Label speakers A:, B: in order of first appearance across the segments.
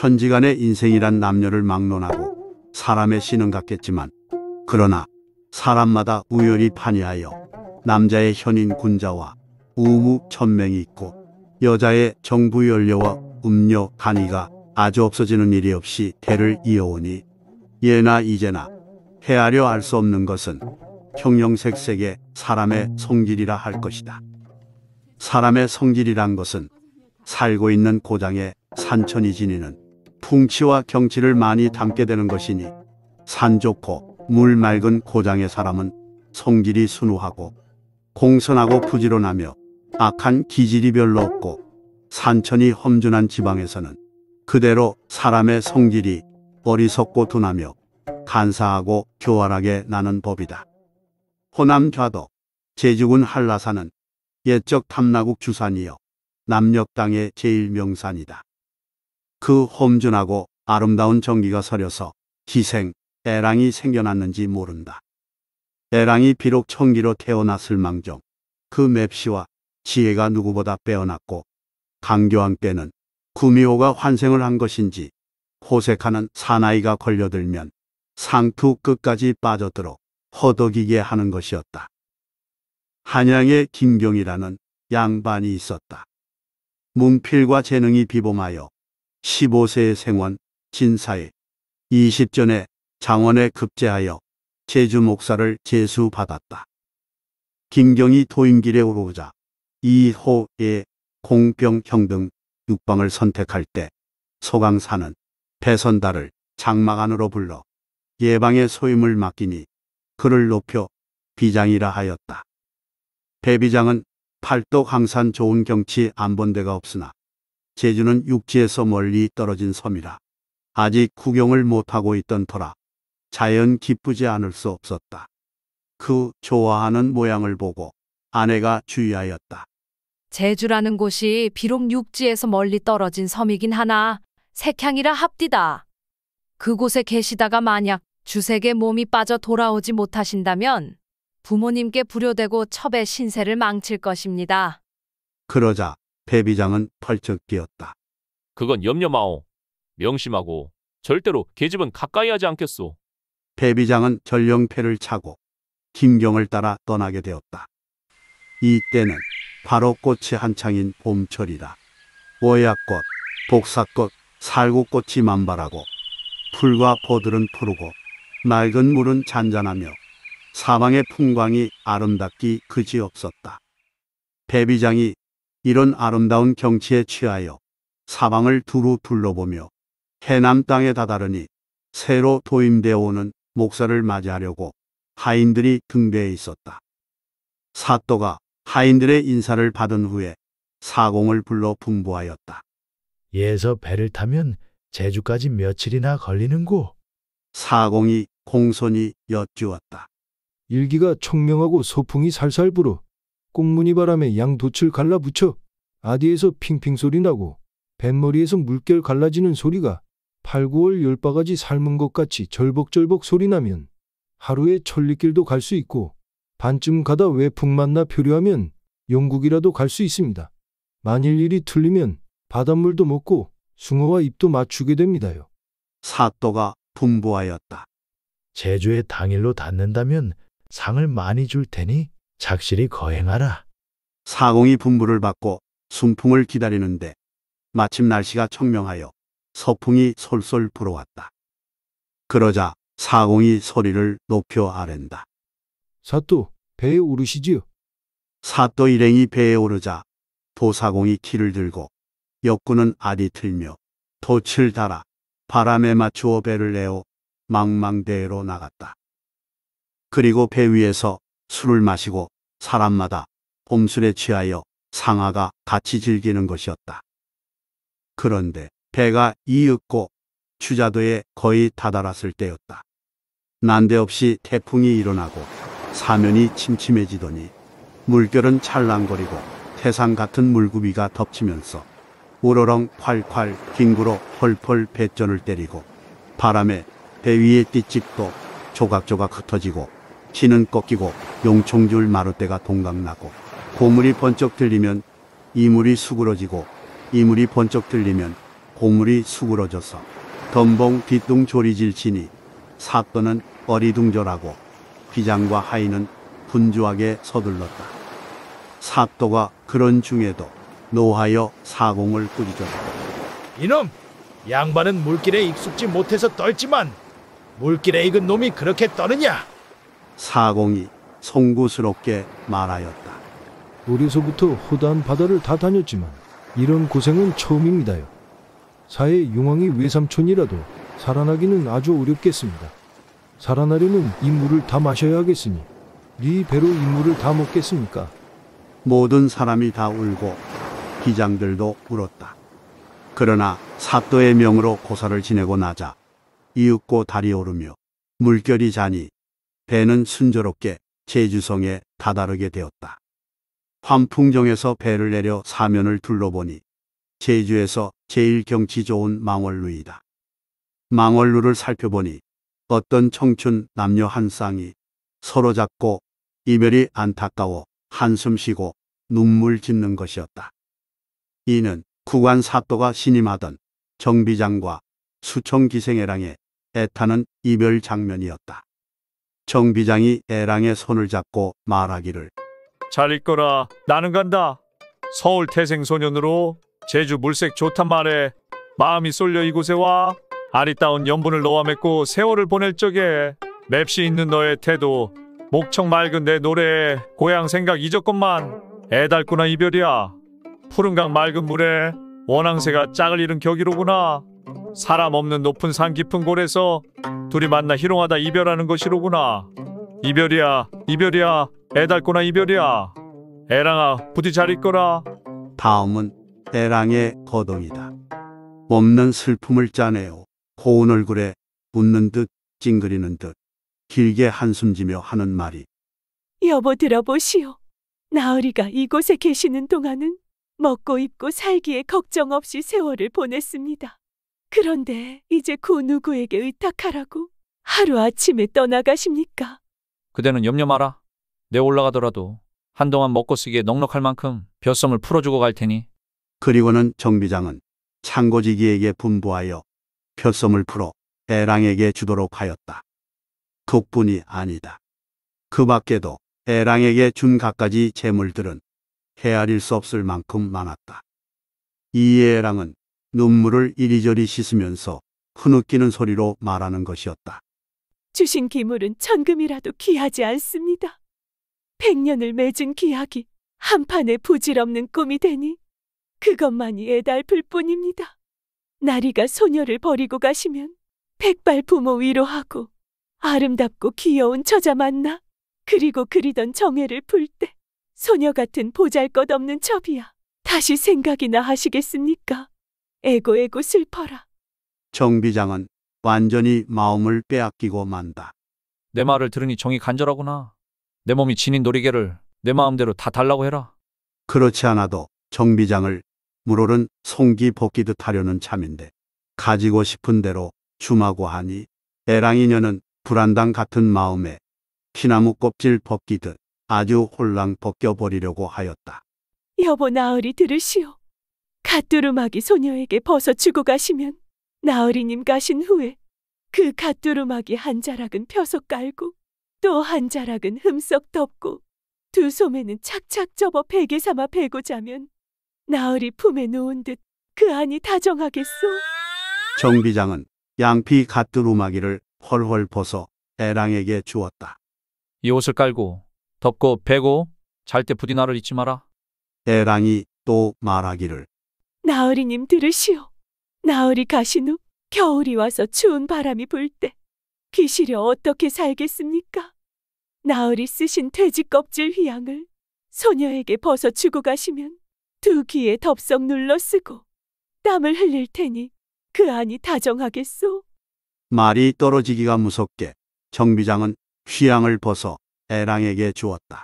A: 천지간의 인생이란 남녀를 막론하고 사람의 신은 같겠지만 그러나 사람마다 우연히 판이하여 남자의 현인 군자와 우무 천명이 있고 여자의 정부 연료와 음료 간이가 아주 없어지는 일이 없이 대를 이어오니 예나 이제나 헤아려 알 수 없는 것은 형형색색의 사람의 성질이라 할 것이다. 사람의 성질이란 것은 살고 있는 고장에 산천이 지니는 풍치와 경치를 많이 담게 되는 것이니 산 좋고 물 맑은 고장의 사람은 성질이 순우하고 공손하고 부지런하며 악한 기질이 별로 없고 산천이 험준한 지방에서는 그대로 사람의 성질이 어리석고 둔하며 간사하고 교활하게 나는 법이다. 호남 좌도 제주군 한라산은 옛적 탐나국 주산이여 남녘 땅의 제일 명산이다. 그 험준하고 아름다운 정기가 서려서 희생, 애랑이 생겨났는지 모른다. 애랑이 비록 청기로 태어났을 망정 그 맵시와 지혜가 누구보다 빼어났고 강교왕 때는 구미호가 환생을 한 것인지 호색하는 사나이가 걸려들면 상투 끝까지 빠져들어 허덕이게 하는 것이었다. 한양에 김경이라는 양반이 있었다. 문필과 재능이 비범하여 15세의 생원 진사에 20전에 장원에 급제하여 제주 목사를 제수받았다. 김경이 도임길에 오르자 이호의 공병형 등 육방을 선택할 때 소강사는 배선달을 장막 안으로 불러 예방의 소임을 맡기니 그를 높여 비장이라 하였다. 배비장은 팔독 항산 좋은 경치 안본 데가 없으나 제주는 육지에서 멀리 떨어진 섬이라 아직 구경을 못하고 있던 터라 자연 기쁘지 않을 수 없었다. 그 좋아하는 모양을 보고 아내가 주의하였다.
B: 제주라는 곳이 비록 육지에서 멀리 떨어진 섬이긴 하나 색향이라 합디다. 그곳에 계시다가 만약 주색의 몸이 빠져 돌아오지 못하신다면 부모님께 불효되고 첩의 신세를 망칠 것입니다.
A: 그러자 배비장은 펄쩍 뛰었다.
C: 그건 염려 마오. 명심하고 절대로 계집은 가까이 하지 않겠소.
A: 배비장은 전령패를 차고 김경을 따라 떠나게 되었다. 이때는 바로 꽃이 한창인 봄철이다. 오야꽃, 복사꽃, 살구꽃이 만발하고 풀과 포들은 푸르고 맑은 물은 잔잔하며 사방의 풍광이 아름답기 그지없었다. 배비장이 이런 아름다운 경치에 취하여 사방을 두루 둘러보며 해남 땅에 다다르니 새로 도임되어 오는 목사를 맞이하려고 하인들이 등대에 있었다. 사또가 하인들의 인사를 받은 후에 사공을 불러 분부하였다.
D: 예서 배를 타면 제주까지 며칠이나 걸리는고.
A: 사공이 공손히 여쭈었다.
E: 일기가 청명하고 소풍이 살살 불어 꽁무니 바람에 양 돛을 갈라붙여 아디에서 핑핑 소리 나고 뱃머리에서 물결 갈라지는 소리가 8, 9월 열바가지 삶은 것 같이 절벅절벅 소리 나면 하루에 천리길도 갈 수 있고 반쯤 가다 외풍 만나 표류하면 영국이라도 갈 수 있습니다. 만일 일이 틀리면 바닷물도 먹고 숭어와 입도 맞추게 됩니다요.
A: 사또가 분부하였다.
D: 제주에 당일로 닿는다면 상을 많이 줄 테니 착실히 거행하라.
A: 사공이 분부를 받고 순풍을 기다리는데 마침 날씨가 청명하여 서풍이 솔솔 불어왔다. 그러자 사공이 소리를 높여 아랜다.
E: 사또 배에 오르시지요.
A: 사또 일행이 배에 오르자 도사공이 키를 들고 역군은 아리 틀며 돛을 달아 바람에 맞추어 배를 내어 망망대해로 나갔다. 그리고 배 위에서 술을 마시고 사람마다 봄술에 취하여 상아가 같이 즐기는 것이었다. 그런데 배가 이윽고 추자도에 거의 다다랐을 때였다. 난데없이 태풍이 일어나고 사면이 침침해지더니 물결은 찰랑거리고 태산 같은 물구비가 덮치면서 우러렁 콸콸 뒹굴어 펄펄 배전을 때리고 바람에 배 위의 띠집도 조각조각 흩어지고 키는 꺾이고 용총줄 마루대가 동강나고 고물이 번쩍 들리면 이물이 수그러지고 이물이 번쩍 들리면 고물이 수그러져서 덤봉 뒤뚱 조리질 치니 사또는 어리둥절하고 비장과 하인은 분주하게 서둘렀다. 사또가 그런 중에도 노하여 사공을 꾸짖었다.
D: 이놈! 양반은 물길에 익숙지 못해서 떨지만 물길에 익은 놈이 그렇게 떠느냐?
A: 사공이 송구스럽게 말하였다.
E: 어려서부터 허다한 바다를 다 다녔지만 이런 고생은 처음입니다요. 사해 용왕이 외삼촌이라도 살아나기는 아주 어렵겠습니다. 살아나려면 이 물을 다 마셔야 하겠으니 네 배로 이 물을 다 먹겠습니까?
A: 모든 사람이 다 울고 기장들도 울었다. 그러나 사또의 명으로 고사를 지내고 나자 이윽고 달이 오르며 물결이 자니 배는 순조롭게 제주성에 다다르게 되었다. 환풍정에서 배를 내려 사면을 둘러보니 제주에서 제일 경치 좋은 망월루이다. 망월루를 살펴보니 어떤 청춘 남녀 한 쌍이 서로 잡고 이별이 안타까워 한숨 쉬고 눈물 짓는 것이었다. 이는 구관 사또가 신임하던 정비장과 수청 기생애랑의 애타는 이별 장면이었다. 정 비장이 애랑의 손을 잡고 말하기를
F: 잘 있거라. 나는 간다. 서울 태생소년으로 제주 물색 좋단 말에 마음이 쏠려 이곳에 와. 아리따운 연분을 너와 맺고 세월을 보낼 적에 맵시 있는 너의 태도 목청 맑은 내 노래에 고향 생각 잊었건만 애달구나 이별이야. 푸른강 맑은 물에 원앙새가 짝을 잃은 격이로구나. 사람 없는 높은 산 깊은 골에서 둘이 만나 희롱하다 이별하는 것이로구나. 이별이야, 이별이야, 애달구나 이별이야. 애랑아, 부디 잘 있거라.
A: 다음은 애랑의 거동이다. 없는 슬픔을 짜내어 고운 얼굴에 웃는 듯 찡그리는 듯 길게 한숨 지며 하는 말이
G: 여보 들어보시오. 나으리가 이곳에 계시는 동안은 먹고 입고 살기에 걱정 없이 세월을 보냈습니다. 그런데 이제 그 누구에게 의탁하라고 하루아침에 떠나가십니까?
C: 그대는 염려 마라. 내 올라가더라도 한동안 먹고 쓰기에 넉넉할 만큼 벼섬을 풀어주고 갈 테니
A: 그리고는 정비장은 창고지기에게 분부하여 벼섬을 풀어 애랑에게 주도록 하였다. 그뿐이 아니다. 그 밖에도 애랑에게 준 갖가지 재물들은 헤아릴 수 없을 만큼 많았다. 이 애랑은 눈물을 이리저리 씻으면서 흐느끼는 소리로 말하는 것이었다.
G: 주신 기물은 천금이라도 귀하지 않습니다. 백년을 맺은 기약이 한판에 부질없는 꿈이 되니 그것만이 애달플 뿐입니다. 나리가 소녀를 버리고 가시면 백발 부모 위로하고 아름답고 귀여운 처자 만나 그리고 그리던 정애를 풀 때 소녀 같은 보잘것없는 첩이야 다시 생각이나 하시겠습니까? 에고 에고 슬퍼라.
A: 정비장은 완전히 마음을 빼앗기고 만다.
C: 내 말을 들으니 정이 간절하구나. 내 몸이 지닌 놀이개를 내 마음대로 다 달라고 해라.
A: 그렇지 않아도 정비장을 물오른 송기 벗기듯 하려는 참인데 가지고 싶은 대로 주마고 하니 애랑이녀는 불안당 같은 마음에 피나무 껍질 벗기듯 아주 홀랑 벗겨버리려고 하였다.
G: 여보 나으리 들으시오. 갓두루마기 소녀에게 벗어 주고 가시면 나으리님 가신 후에 그 갓두루마기 한 자락은 펴서 깔고 또 한 자락은 흠썩 덮고 두 소매는 착착 접어 베개 삼아 베고 자면 나으리 품에 누운 듯그 안이 다정하겠소.
A: 정비장은 양피 갓두루마기를 헐헐 벗어 애랑에게 주었다.
C: 이 옷을 깔고 덮고 베고 잘 때 부디 나를 잊지 마라.
A: 애랑이 또 말하기를
G: 나으리님 들으시오. 나으리 가신 후 겨울이 와서 추운 바람이 불 때 귀시려 어떻게 살겠습니까? 나으리 쓰신 돼지 껍질 휘양을 소녀에게 벗어 주고 가시면 두 귀에 덥석 눌러 쓰고 땀을 흘릴 테니 그 안이 다정하겠소.
A: 말이 떨어지기가 무섭게 정비장은 휘양을 벗어 애랑에게 주었다.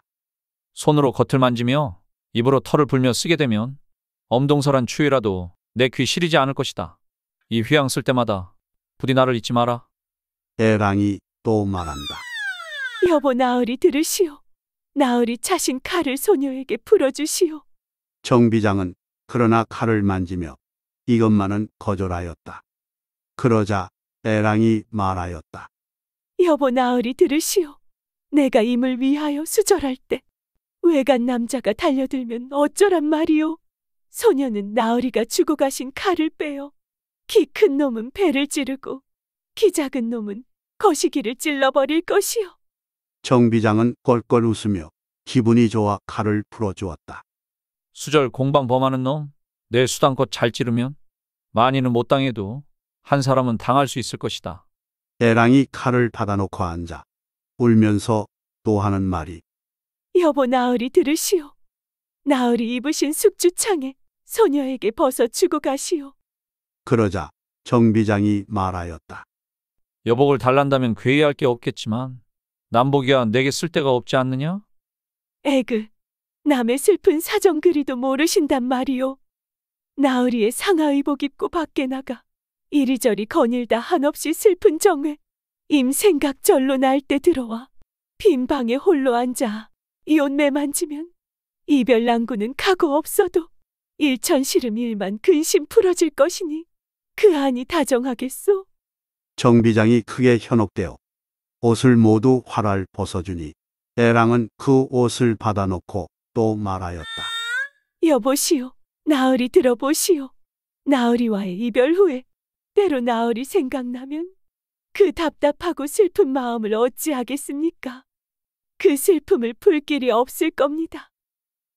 C: 손으로 겉을 만지며 입으로 털을 불며 쓰게 되면 엄동설한 추위라도 내 귀 시리지 않을 것이다. 이 휘양 쓸 때마다 부디 나를 잊지 마라.
A: 애랑이 또 말한다.
G: 여보 나으리 들으시오. 나으리 차신 칼을 소녀에게 풀어주시오.
A: 정비장은 그러나 칼을 만지며 이것만은 거절하였다. 그러자 애랑이 말하였다.
G: 여보 나으리 들으시오. 내가 임을 위하여 수절할 때 외간 남자가 달려들면 어쩌란 말이오. 소녀는 나으리가 주고 가신 칼을 빼어 키 큰 놈은 배를 찌르고 키 작은 놈은 거시기를 찔러버릴 것이오.
A: 정비장은 껄껄 웃으며 기분이 좋아 칼을 풀어주었다.
C: 수절 공방 범하는 놈, 내 수단껏 잘 찌르면 많이는 못 당해도 한 사람은 당할 수 있을 것이다.
A: 애랑이 칼을 받아놓고 앉아 울면서 또 하는 말이
G: 여보 나으리 들으시오. 나으리 입으신 숙주창에 소녀에게 벗어 주고 가시오.
A: 그러자 정비장이 말하였다.
C: 여복을 달란다면 괴이할 게 없겠지만 남복이야 내게 쓸 데가 없지 않느냐?
G: 에그, 남의 슬픈 사정 그리도 모르신단 말이오. 나으리의 상하의복 입고 밖에 나가 이리저리 거닐다 한없이 슬픈 정회 임 생각 절로 날 때 들어와 빈 방에 홀로 앉아 이옷 매 만지면 이별 낭구는 각오 없어도 일천 시름 일만 근심 풀어질 것이니 그 안이 다정하겠소.
A: 정비장이 크게 현혹되어 옷을 모두 활활 벗어주니 애랑은 그 옷을 받아놓고 또 말하였다.
G: 여보시오, 나으리 들어보시오. 나으리와의 이별 후에 때로 나으리 생각나면 그 답답하고 슬픈 마음을 어찌하겠습니까? 그 슬픔을 풀 길이 없을 겁니다.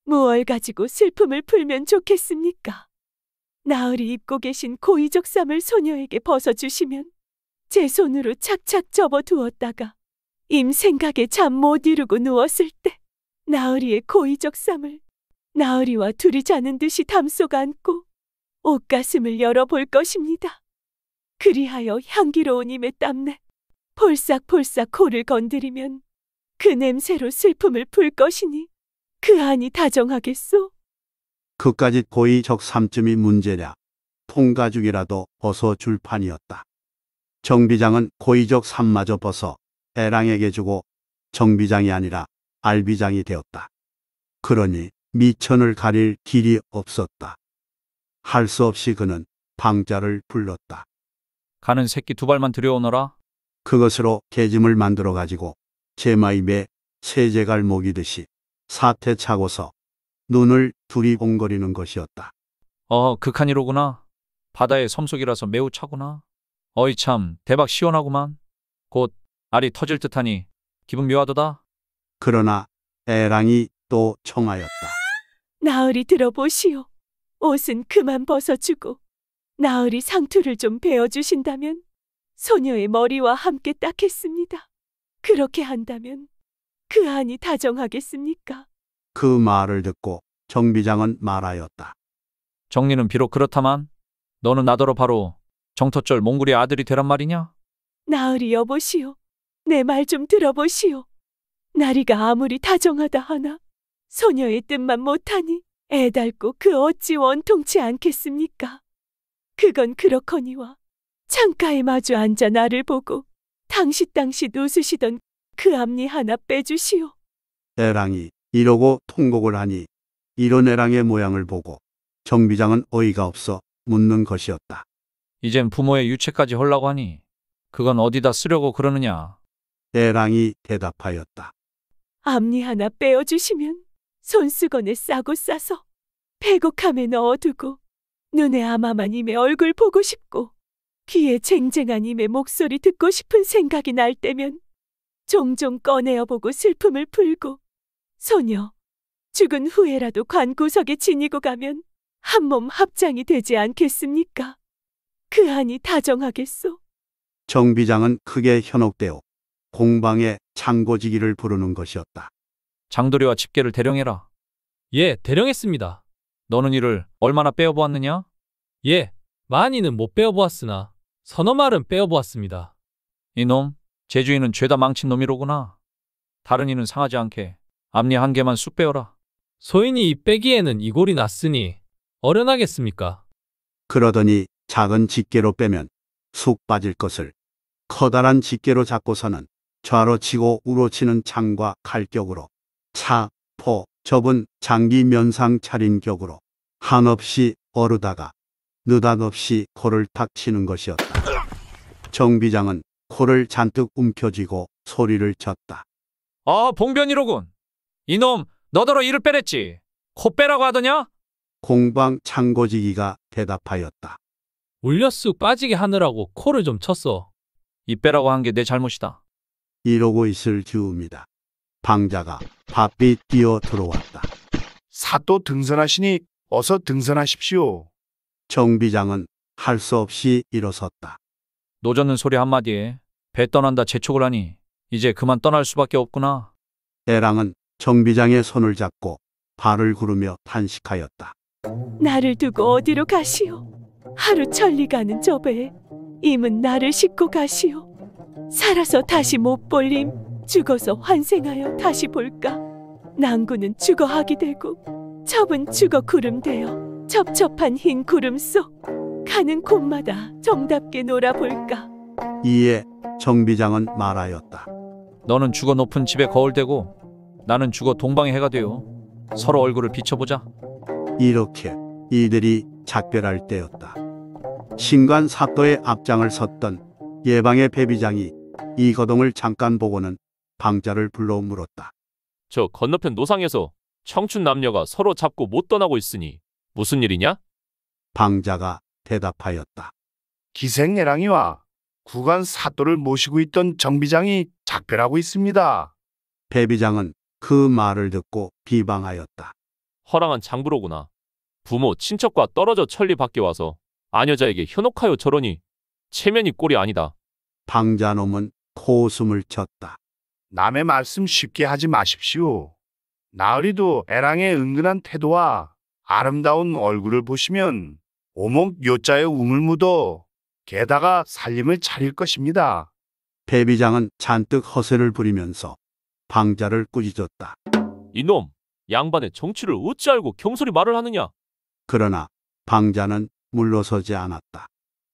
G: 무얼 가지고 슬픔을 풀면 좋겠습니까? 나으리 입고 계신 고이적 쌈을 소녀에게 벗어주시면 제 손으로 착착 접어 두었다가 임 생각에 잠 못 이루고 누웠을 때 나으리의 고이적 쌈을 나으리와 둘이 자는 듯이 담속 안고 옷가슴을 열어볼 것입니다. 그리하여 향기로운 임의 땀내 폴싹폴싹 코를 건드리면 그 냄새로 슬픔을 풀 것이니 그 안이 다정하겠소?
A: 그까짓 고의 적 삼쯤이 문제냐. 통가죽이라도 벗어 줄 판이었다. 정비장은 고의적 삼마저 벗어 애랑에게 주고 정비장이 아니라 알비장이 되었다. 그러니 미천을 가릴 길이 없었다. 할 수 없이 그는 방자를 불렀다.
C: 가는 새끼 두 발만 들여오너라.
A: 그것으로 개짐을 만들어 가지고 제마입에 세제갈 먹이듯이 사태 차고서 눈을 두리봉거리는 것이었다.
C: 어, 극한이로구나. 바다의 섬속이라서 매우 차구나. 어이 참, 대박 시원하구만. 곧 알이 터질 듯하니 기분 묘하도다.
A: 그러나 애랑이 또 청하였다.
G: 나으리 들어보시오. 옷은 그만 벗어주고 나으리 상투를 좀 베어주신다면 소녀의 머리와 함께 닦겠습니다. 그렇게 한다면 그 안이 다정하겠습니까?
A: 그 말을 듣고 정비장은 말하였다.
C: 정리는 비록 그렇다만 너는 나더러 바로 정터절 몽골의 아들이 되란 말이냐?
G: 나으리 여보시오. 내 말 좀 들어보시오. 나리가 아무리 다정하다 하나 소녀의 뜻만 못하니 애달고 그 어찌 원통치 않겠습니까? 그건 그렇거니와 창가에 마주 앉아 나를 보고 당시 당시 웃으시던 그 앞니 하나 빼주시오.
A: 애랑이 이러고 통곡을 하니 이런 애랑의 모양을 보고 정비장은 어이가 없어 묻는 것이었다.
C: 이젠 부모의 유채까지 헐라고 하니 그건 어디다 쓰려고 그러느냐?
A: 애랑이 대답하였다.
G: 앞니 하나 빼어주시면 손수건에 싸고 싸서 배곡함에 넣어두고 눈에 아마만 임의 얼굴 보고 싶고 귀에 쟁쟁한 임의 목소리 듣고 싶은 생각이 날 때면 종종 꺼내어 보고 슬픔을 풀고 소녀 죽은 후에라도 관구석에 지니고 가면 한 몸 합장이 되지 않겠습니까? 그 안이 다정하겠소?
A: 정비장은 크게 현혹되어 공방에 창고지기를 부르는 것이었다.
C: 장도리와 집게를 대령해라.
H: 예, 대령했습니다.
C: 너는 이를 얼마나 빼어보았느냐?
H: 예, 많이는 못 빼어보았으나 서너 말은 빼어보았습니다.
C: 이놈, 제주인은 죄다 망친 놈이로구나. 다른 이는 상하지 않게 앞니 한 개만 쑥 빼어라.
H: 소인이 이 빼기에는 이골이 났으니 어련하겠습니까?
A: 그러더니 작은 집게로 빼면 쑥 빠질 것을 커다란 집게로 잡고서는 좌로 치고 우로 치는 창과 칼격으로 차, 포, 접은 장기 면상 차린 격으로 한없이 어르다가 느닷없이 코를 탁 치는 것이었다. 정비장은 코를 잔뜩 움켜쥐고 소리를 쳤다.
C: 아, 봉변이로군. 이놈, 너더러 이를 빼랬지. 코 빼라고 하더냐?
A: 공방 창고지기가 대답하였다.
H: 울려 쑥 빠지게 하느라고 코를 좀 쳤어.
C: 이 빼라고 한 게 내 잘못이다.
A: 이러고 있을 즈음이다. 방자가 바삐 뛰어 들어왔다.
I: 사또 등선하시니 어서 등선하십시오.
A: 정비장은 할 수 없이 일어섰다.
C: 노젓는 소리 한마디에 배 떠난다 재촉을 하니 이제 그만 떠날 수밖에 없구나.
A: 애랑은 정비장의 손을 잡고 발을 구르며 탄식하였다.
G: 나를 두고 어디로 가시오? 하루 천리 가는 저 배에 임은 나를 싣고 가시오. 살아서 다시 못 볼림, 죽어서 환생하여 다시 볼까? 낭구는 죽어하기 되고 첩은 죽어 구름 되어 첩첩한 흰 구름 속 가는 곳마다 정답게 놀아볼까?
A: 이에 정비장은 말하였다.
C: 너는 죽어 높은 집에 거울대고 나는 죽어 동방의 해가 되어 서로 얼굴을 비춰보자.
A: 이렇게 이들이 작별할 때였다. 신관 사또의 앞장을 섰던 예방의 배비장이 이 거동을 잠깐 보고는 방자를 불러 물었다.
J: 저 건너편 노상에서 청춘 남녀가 서로 잡고 못 떠나고 있으니 무슨 일이냐?
A: 방자가 대답하였다.
I: 기생예랑이와 구간 사또를 모시고 있던 정비장이 작별하고 있습니다.
A: 배비장은 그 말을 듣고 비방하였다.
J: 허랑한 장부로구나. 부모, 친척과 떨어져 천리 밖에 와서 아녀자에게 현혹하여 저러니 체면이 꼴이 아니다.
A: 방자놈은 코웃음을 쳤다.
I: 남의 말씀 쉽게 하지 마십시오. 나으리도 애랑의 은근한 태도와 아름다운 얼굴을 보시면 오목 요자에 um을 묻어 게다가 살림을 차릴 것입니다.
A: 배비장은 잔뜩 허세를 부리면서 방자를 꾸짖었다.
J: 이놈, 양반의 정치를 어찌 알고 경솔히 말을 하느냐?
A: 그러나 방자는 물러서지 않았다.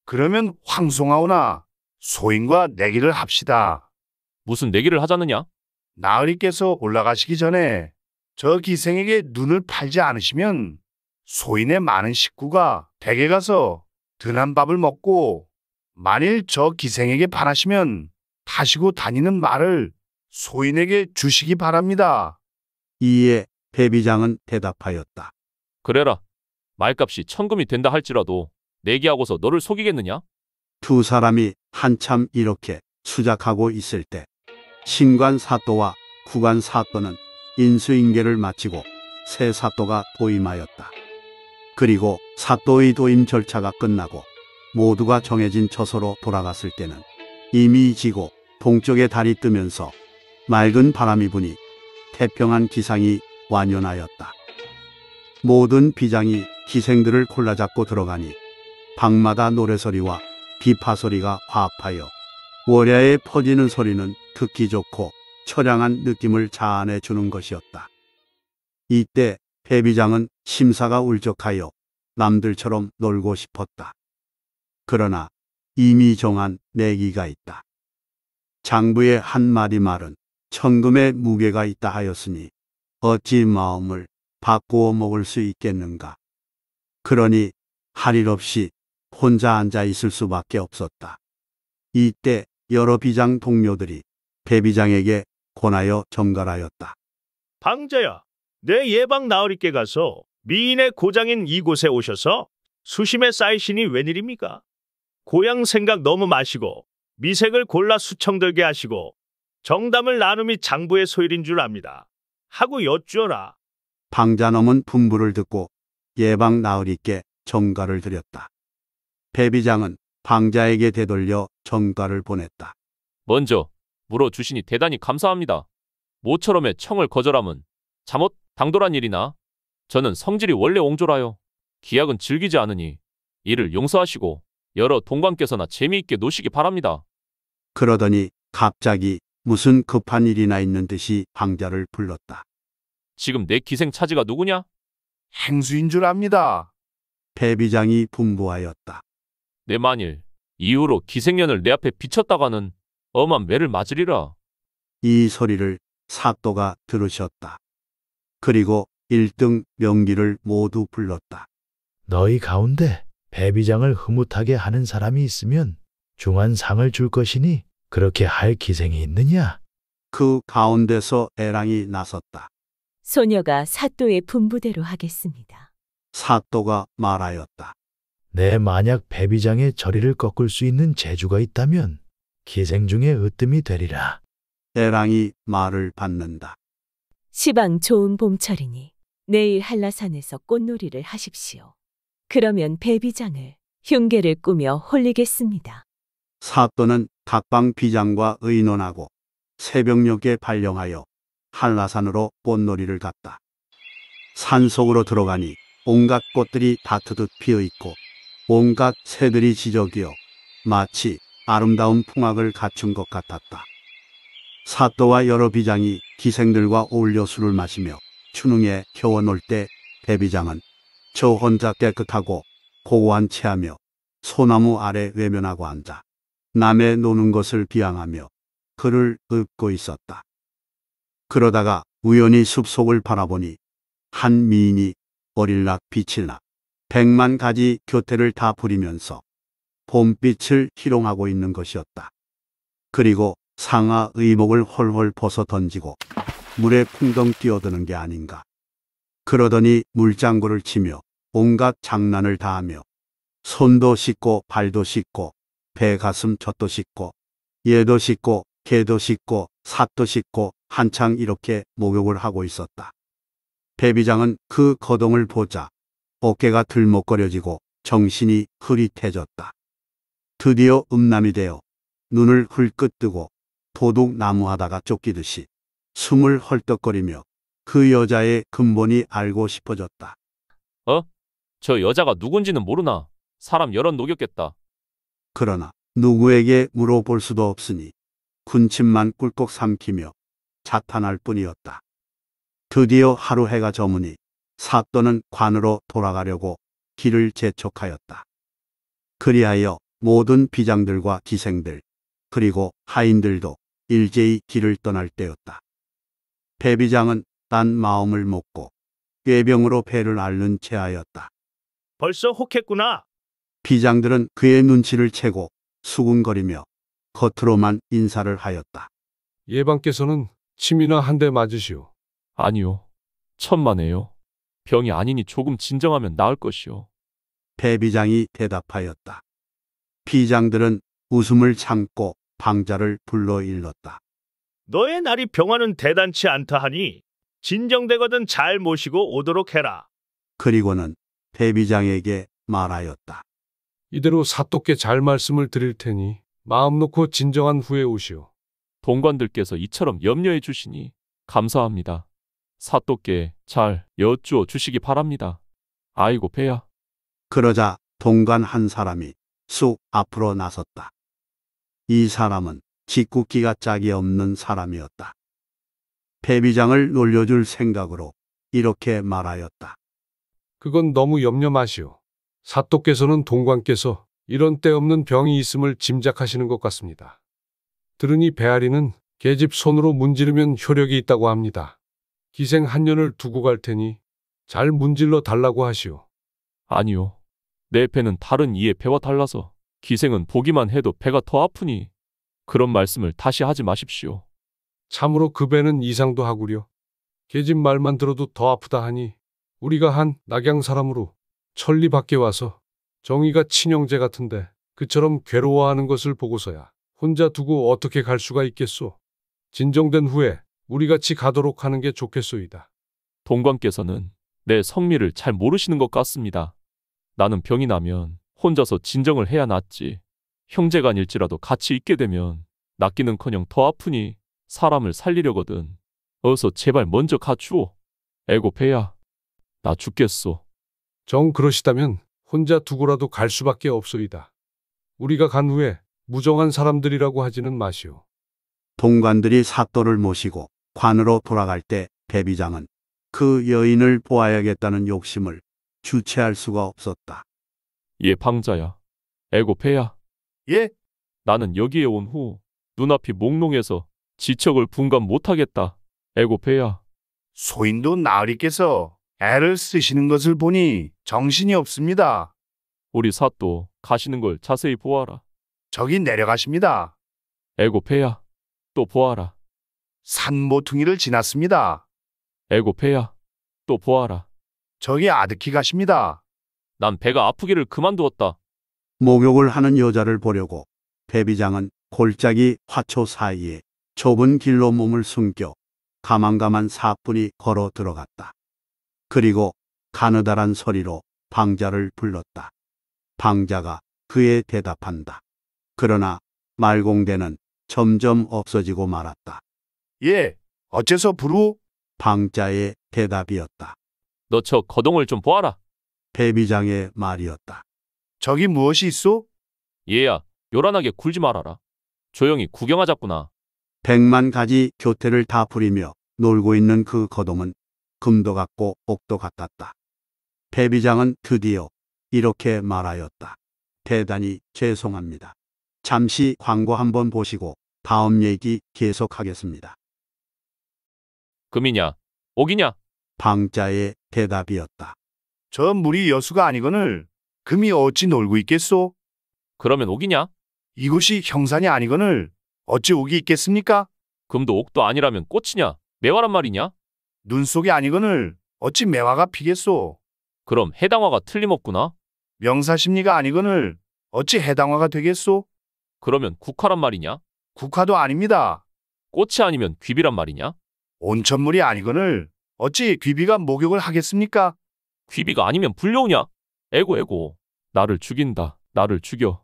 I: 그러면 황송하오나 소인과 내기를 합시다.
J: 무슨 내기를 하자느냐?
I: 나으리께서 올라가시기 전에 저 기생에게 눈을 팔지 않으시면 소인의 많은 식구가 댁에 가서 드난 밥을 먹고 만일 저 기생에게 반하시면 타시고 다니는 말을 소인에게 주시기 바랍니다.
A: 이에 배비장은 대답하였다.
J: 그래라. 말값이 천금이 된다 할지라도 내기하고서 너를 속이겠느냐?
A: 두 사람이 한참 이렇게 수작하고 있을 때 신관 사또와 구관 사또는 인수인계를 마치고 새 사또가 도임하였다. 그리고 사또의 도임 절차가 끝나고 모두가 정해진 처소로 돌아갔을 때는 이미 지고 동쪽에 달이 뜨면서 맑은 바람이 부니 태평한 기상이 완연하였다. 모든 비장이 기생들을 골라잡고 들어가니 방마다 노래소리와 비파소리가 화합하여 월야에 퍼지는 소리는 듣기 좋고 처량한 느낌을 자아내 주는 것이었다. 이때 배비장은 심사가 울적하여 남들처럼 놀고 싶었다. 그러나 이미 정한 내기가 있다. 장부의 한 마디 말은 천금의 무게가 있다 하였으니 어찌 마음을 바꾸어 먹을 수 있겠는가. 그러니 할 일 없이 혼자 앉아 있을 수밖에 없었다. 이때 여러 비장 동료들이 배비장에게 권하여 정갈하였다.
D: 방자야, 내 예방 나으리께 가서 미인의 고장인 이곳에 오셔서 수심에 쌓이시니 웬일입니까? 고향 생각 너무 마시고 미색을 골라 수청들게 하시고 정담을 나눔이 장부의 소일인 줄 압니다. 하고 여쭈어라.
A: 방자놈은 분부를 듣고 예방 나으리께 정가를 드렸다. 배비장은 방자에게 되돌려 정가를 보냈다.
J: 먼저 물어 주시니 대단히 감사합니다. 모처럼의 청을 거절함은 잠옷 당돌한 일이나 저는 성질이 원래 옹졸하여 기약은 즐기지 않으니 이를 용서하시고 여러 동관께서나 재미있게 노시기 바랍니다.
A: 그러더니 갑자기 무슨 급한 일이나 있는 듯이 방자를 불렀다.
J: 지금 내 기생 차지가 누구냐?
I: 행수인 줄 압니다.
A: 배비장이 분부하였다.
J: 내 만일 이후로 기생년을 내 앞에 비쳤다가는 엄한 매를 맞으리라.
A: 이 소리를 사또가 들으셨다. 그리고 일등 명기를 모두 불렀다.
D: 너희 가운데
K: 배비장을 흐뭇하게 하는 사람이 있으면 중한 상을 줄 것이니 그렇게 할 기생이 있느냐?
A: 그 가운데서 애랑이 나섰다.
G: 소녀가 사또의 분부대로 하겠습니다.
A: 사또가 말하였다.
K: 내 만약 배비장의 저리를 꺾을 수 있는 재주가 있다면 기생 중에 으뜸이 되리라.
A: 애랑이 말을 받는다.
G: 시방 좋은 봄철이니 내일 한라산에서 꽃놀이를 하십시오. 그러면 배비장을 흉계를 꾸며 홀리겠습니다.
A: 사또는 각방 비장과 의논하고 새벽녘에 발령하여 한라산으로 꽃놀이를 갔다. 산속으로 들어가니 온갖 꽃들이 다트듯 피어 있고 온갖 새들이 지저귀어 마치 아름다운 풍악을 갖춘 것 같았다. 사또와 여러 비장이 기생들과 어울려 술을 마시며 추능에 겨워 놀 때 대비장은 저 혼자 깨끗하고 고고한 체하며 소나무 아래 외면하고 앉아 남의 노는 것을 비양하며 그를 읊고 있었다. 그러다가 우연히 숲속을 바라보니 한 미인이 어릴락 빛일락 백만 가지 교태를 다 부리면서 봄빛을 희롱하고 있는 것이었다. 그리고 상하 의복을 홀홀 벗어 던지고 물에 풍덩 뛰어드는 게 아닌가. 그러더니 물장구를 치며 온갖 장난을 다하며 손도 씻고 발도 씻고 배 가슴 젖도 씻고 얘도 씻고 개도 씻고 삿도 씻고 한창 이렇게 목욕을 하고 있었다. 배비장은 그 거동을 보자 어깨가 들먹거려지고 정신이 흐릿해졌다. 드디어 음남이 되어 눈을 흘끗 뜨고 도둑 나무 하다가 쫓기듯이 숨을 헐떡거리며 그 여자의 근본이 알고 싶어졌다.
J: 어? 저 여자가 누군지는 모르나 사람 여럿 녹였겠다.
A: 그러나 누구에게 물어볼 수도 없으니 군침만 꿀꺽 삼키며 자탄할 뿐이었다. 드디어 하루 해가 저무니 사또는 관으로 돌아가려고 길을 재촉하였다. 그리하여 모든 비장들과 기생들 그리고 하인들도 일제히 길을 떠날 때였다. 배비장은 딴 마음을 먹고 꾀병으로 배를 앓는 채하였다.
D: 벌써 혹했구나.
A: 비장들은 그의 눈치를 채고 수군거리며 겉으로만 인사를 하였다.
F: 예방께서는 침이나 한 대 맞으시오.
J: 아니요. 천만에요. 병이 아니니 조금 진정하면 나을 것이오.
A: 배비장이 대답하였다. 비장들은 웃음을 참고 방자를 불러 일렀다.
D: 너의 날이 병화는 대단치 않다 하니 진정되거든 잘 모시고 오도록 해라.
A: 그리고는 배비장에게 말하였다.
F: 이대로 사또께 잘 말씀을 드릴 테니 마음 놓고 진정한 후에 오시오.
J: 동관들께서 이처럼 염려해 주시니 감사합니다. 사또께 잘 여쭈어 주시기 바랍니다. 아이고 배야.
A: 그러자 동관 한 사람이 쑥 앞으로 나섰다. 이 사람은 짓궂기가 짝이 없는 사람이었다. 배비장을 놀려줄 생각으로 이렇게 말하였다.
F: 그건 너무 염려 마시오. 사또께서는 동관께서 이런 때 없는 병이 있음을 짐작하시는 것 같습니다. 들으니 배아리는 계집 손으로 문지르면 효력이 있다고 합니다. 기생 한 년을 두고 갈 테니 잘 문질러 달라고 하시오.
J: 아니요. 내 배는 다른 이의 배와 달라서 기생은 보기만 해도 배가 더 아프니 그런 말씀을 다시 하지 마십시오.
F: 참으로 그 배는 이상도 하구려. 계집 말만 들어도 더 아프다 하니 우리가 한 낙양 사람으로 천리 밖에 와서 정의가 친형제 같은데 그처럼 괴로워하는 것을 보고서야 혼자 두고 어떻게 갈 수가 있겠소. 진정된 후에 우리 같이 가도록 하는 게 좋겠소이다.
J: 동관께서는 내 성미를 잘 모르시는 것 같습니다. 나는 병이 나면 혼자서 진정을 해야 낫지. 형제가 아닐지라도 같이 있게 되면 낫기는커녕 더 아프니 사람을 살리려거든. 어서 제발 먼저 가주오. 에고 배야. 나 죽겠소.
F: 정 그러시다면 혼자 두고라도 갈 수밖에 없소이다. 우리가 간 후에 무정한 사람들이라고 하지는 마시오.
A: 동관들이 사또를 모시고 관으로 돌아갈 때 배비장은 그 여인을 보아야겠다는 욕심을 주체할 수가 없었다.
J: 얘 방자야. 에고 배야.
I: 예?
J: 나는 여기에 온 후 눈앞이 몽롱해서 지척을 분간 못하겠다. 에고 배야.
I: 소인도 나으리께서 애를 쓰시는 것을 보니 정신이 없습니다.
J: 우리 사또 가시는 걸 자세히 보아라.
I: 저기 내려가십니다.
J: 에고 폐야. 또 보아라.
I: 산 모퉁이를 지났습니다.
J: 에고 폐야. 또 보아라.
I: 저기 아득히 가십니다.
J: 난 배가 아프기를 그만두었다.
A: 목욕을 하는 여자를 보려고 배비장은 골짜기 화초 사이에 좁은 길로 몸을 숨겨 가만가만 사뿐히 걸어 들어갔다. 그리고 가느다란 소리로 방자를 불렀다. 방자가 그에 대답한다. 그러나 말공대는 점점 없어지고 말았다.
I: 예, 어째서 부루?
A: 방자의 대답이었다.
J: 너 저 거동을 좀 보아라.
A: 배비장의 말이었다.
I: 저기 무엇이 있소?
J: 얘야, 요란하게 굴지 말아라. 조용히 구경하자꾸나.
A: 백만 가지 교태를 다 부리며 놀고 있는 그 거동은 금도 같고 옥도 같았다. 배비장은 드디어 이렇게 말하였다. 대단히 죄송합니다. 잠시 광고 한번 보시고 다음 얘기 계속하겠습니다.
J: 금이냐? 옥이냐?
A: 방자의 대답이었다.
I: 저 물이 여수가 아니거늘 금이 어찌 놀고 있겠소?
J: 그러면 옥이냐?
I: 이곳이 형산이 아니거늘 어찌 옥이 있겠습니까?
J: 금도 옥도 아니라면 꽃이냐? 매화란 말이냐?
I: 눈 속이 아니거늘 어찌 매화가 피겠소?
J: 그럼 해당화가 틀림없구나.
I: 명사심리가 아니거늘 어찌 해당화가 되겠소?
J: 그러면 국화란 말이냐?
I: 국화도 아닙니다.
J: 꽃이 아니면 귀비란 말이냐?
I: 온천물이 아니거늘 어찌 귀비가 목욕을 하겠습니까?
J: 귀비가 아니면 불려오냐? 에고 에고. 나를 죽인다. 나를 죽여.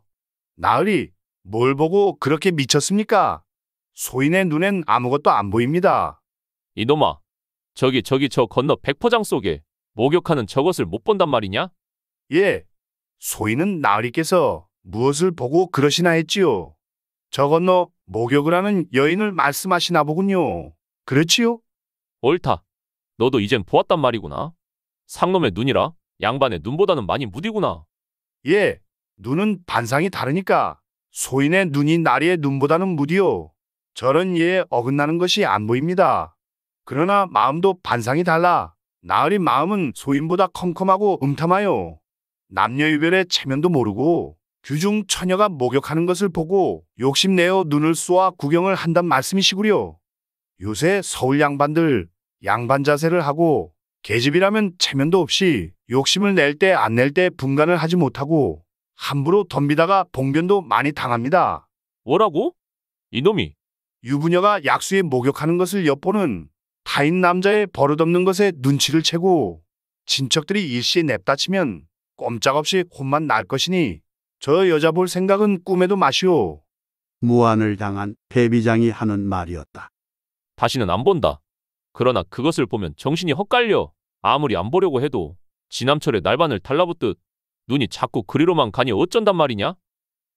I: 나으리, 뭘 보고 그렇게 미쳤습니까? 소인의 눈엔 아무것도 안 보입니다.
J: 이놈아. 저기 저기 저 건너 백포장 속에 목욕하는 저것을 못 본단 말이냐?
I: 예, 소인은 나으리께서 무엇을 보고 그러시나 했지요. 저 건너 목욕을 하는 여인을 말씀하시나 보군요. 그렇지요?
J: 옳다. 너도 이젠 보았단 말이구나. 상놈의 눈이라 양반의 눈보다는 많이 무디구나.
I: 예, 눈은 반상이 다르니까 소인의 눈이 나리의 눈보다는 무디요. 저런 예에 어긋나는 것이 안 보입니다. 그러나 마음도 반상이 달라. 나으리 마음은 소인보다 컴컴하고 음탐하여 남녀유별의 체면도 모르고 규중 처녀가 목욕하는 것을 보고 욕심내어 눈을 쏘아 구경을 한단 말씀이시구려. 요새 서울 양반들 양반 자세를 하고 계집이라면 체면도 없이 욕심을 낼 때 안 낼 때 분간을 하지 못하고 함부로 덤비다가 봉변도 많이 당합니다.
J: 뭐라고? 이놈이
I: 유부녀가 약수에 목욕하는 것을 엿보는 타인 남자의 버릇없는 것에 눈치를 채고 친척들이 일시에 냅다 치면 꼼짝없이 혼만 날 것이니 저 여자 볼 생각은 꿈에도 마시오.
A: 무안을 당한 배비장이 하는 말이었다.
J: 다시는 안 본다. 그러나 그것을 보면 정신이 헛갈려. 아무리 안 보려고 해도 지남철의 날반을 달라붙듯 눈이 자꾸 그리로만 가니 어쩐단 말이냐?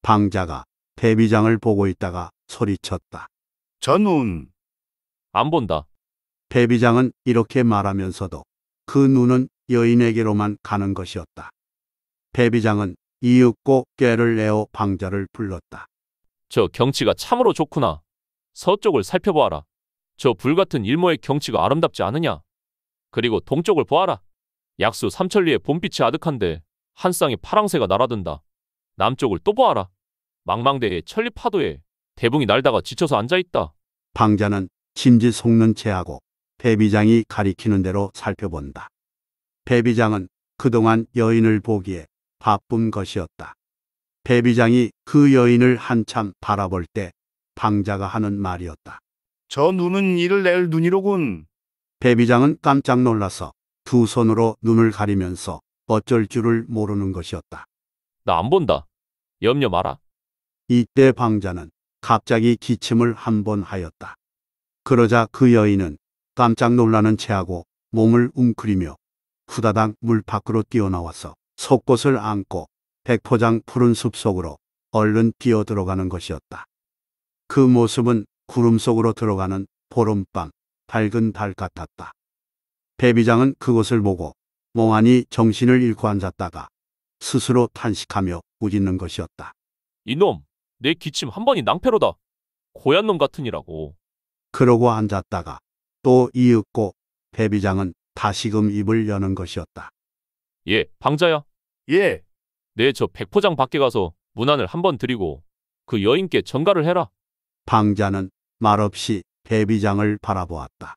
A: 방자가 배비장을 보고 있다가 소리쳤다.
I: 저 눈,
J: 안 본다.
A: 배비장은 이렇게 말하면서도 그 눈은 여인에게로만 가는 것이었다. 배비장은 이윽고 꾀를 내어 방자를 불렀다.
J: 저 경치가 참으로 좋구나. 서쪽을 살펴보아라. 저 불같은 일모의 경치가 아름답지 않으냐? 그리고 동쪽을 보아라. 약수 삼천리의 봄빛이 아득한데 한 쌍의 파랑새가 날아든다. 남쪽을 또 보아라. 망망대해 천리 파도에 대붕이 날다가 지쳐서 앉아있다.
A: 방자는 짐짓 속는 채하고 배비장이 가리키는 대로 살펴본다. 배비장은 그동안 여인을 보기에 바쁜 것이었다. 배비장이 그 여인을 한참 바라볼 때 방자가 하는 말이었다.
I: 저 눈은 이를 낼 눈이로군.
A: 배비장은 깜짝 놀라서 두 손으로 눈을 가리면서 어쩔 줄을 모르는 것이었다.
J: 나 안 본다. 염려 마라.
A: 이때 방자는 갑자기 기침을 한 번 하였다. 그러자 그 여인은 깜짝 놀라는 채하고 몸을 웅크리며 후다닥 물 밖으로 뛰어나와서 속옷을 안고 백포장 푸른 숲 속으로 얼른 뛰어 들어가는 것이었다. 그 모습은 구름 속으로 들어가는 보름밤 밝은 달 같았다. 배비장은 그것을 보고 멍하니 정신을 잃고 앉았다가 스스로 탄식하며 우짖는 것이었다.
J: 이놈, 내 기침 한 번이 낭패로다. 고얀 놈 같으니라고.
A: 그러고 앉았다가 또 이윽고 배비장은 다시금 입을 여는 것이었다.
J: 예, 방자야.
I: 예,
J: 내 저 백포장 밖에 가서 문안을 한 번 드리고 그 여인께 전가를 해라.
A: 방자는 말없이 배비장을 바라보았다.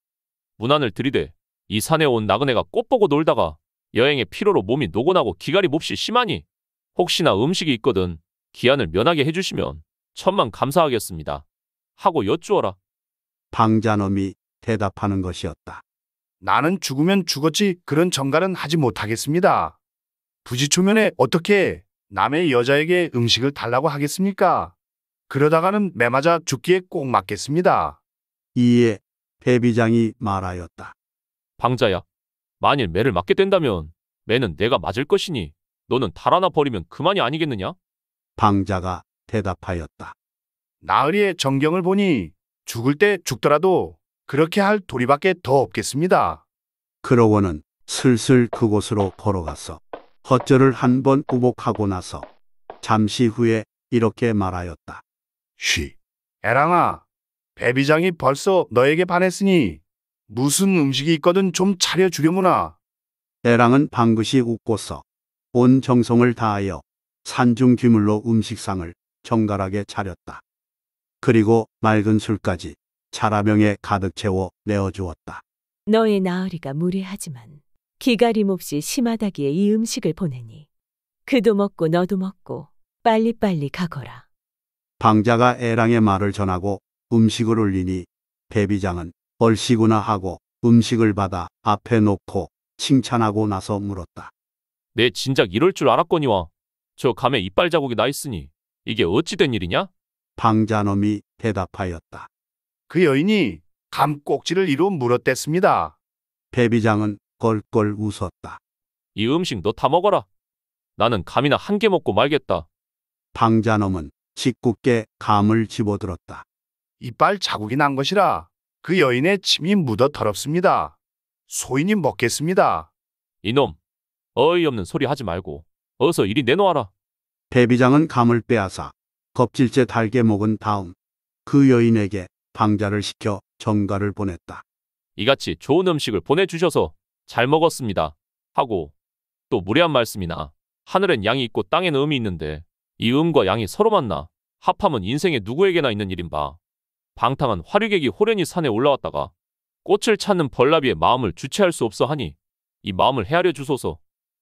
J: 문안을 들이대 이 산에 온 나그네가 꽃 보고 놀다가 여행의 피로로 몸이 노곤하고 기갈이 몹시 심하니 혹시나 음식이 있거든 기한을 면하게 해주시면 천만 감사하겠습니다. 하고 여쭈어라.
A: 방자놈이 대답하는 것이었다.
I: 나는 죽으면 죽었지 그런 정갈은 하지 못하겠습니다. 부지초면에 어떻게 남의 여자에게 음식을 달라고 하겠습니까? 그러다가는 매 맞아 죽기에 꼭 맞겠습니다.
A: 이에 배비장이 말하였다.
J: 방자야, 만일 매를 맞게 된다면 매는 내가 맞을 것이니 너는 달아나 버리면 그만이 아니겠느냐?
A: 방자가 대답하였다.
I: 나으리의 정경을 보니 죽을 때 죽더라도 그렇게 할 도리밖에 더 없겠습니다.
A: 그러고는 슬슬 그곳으로 걸어가서 헛절을 한 번 우복하고 나서 잠시 후에 이렇게 말하였다.
I: 쉬. 에랑아, 배비장이 벌써 너에게 반했으니 무슨 음식이 있거든 좀 차려주려무나.
A: 애랑은 방긋이 웃고서 온 정성을 다하여 산중 귀물로 음식상을 정갈하게 차렸다. 그리고 맑은 술까지 차라병에 가득 채워 내어주었다.
G: 너의 나으리가 무례하지만 기갈이 몹시 심하다기에 이 음식을 보내니 그도 먹고 너도 먹고 빨리빨리 가거라.
A: 방자가 애랑의 말을 전하고 음식을 올리니 배비장은 얼씨구나 하고 음식을 받아 앞에 놓고 칭찬하고 나서 물었다.
J: 내 진작 이럴 줄 알았거니와 저 감에 이빨 자국이 나 있으니 이게 어찌 된 일이냐?
A: 방자놈이 대답하였다.
I: 그 여인이 감 꼭지를 이루 물었댔습니다.
A: 배비장은 껄껄 웃었다.
J: 이 음식 너 다 먹어라. 나는 감이나 한 개 먹고 말겠다.
A: 방자놈은 짓궂게 감을 집어들었다.
I: 이빨 자국이 난 것이라 그 여인의 침이 묻어 더럽습니다. 소인이 먹겠습니다.
J: 이놈, 어이없는 소리 하지 말고 어서 이리 내놓아라.
A: 배비장은 감을 빼앗아 겁질째 달게 먹은 다음 그 여인에게 방자를 시켜 정가를 보냈다.
J: 이같이 좋은 음식을 보내주셔서 잘 먹었습니다. 하고 또 무례한 말씀이나 하늘엔 양이 있고 땅엔 음이 있는데 이 음과 양이 서로 만나 합하면 인생에 누구에게나 있는 일인 바. 방탕한 화류객이 호련히 산에 올라왔다가 꽃을 찾는 벌나비의 마음을 주체할 수 없어 하니 이 마음을 헤아려 주소서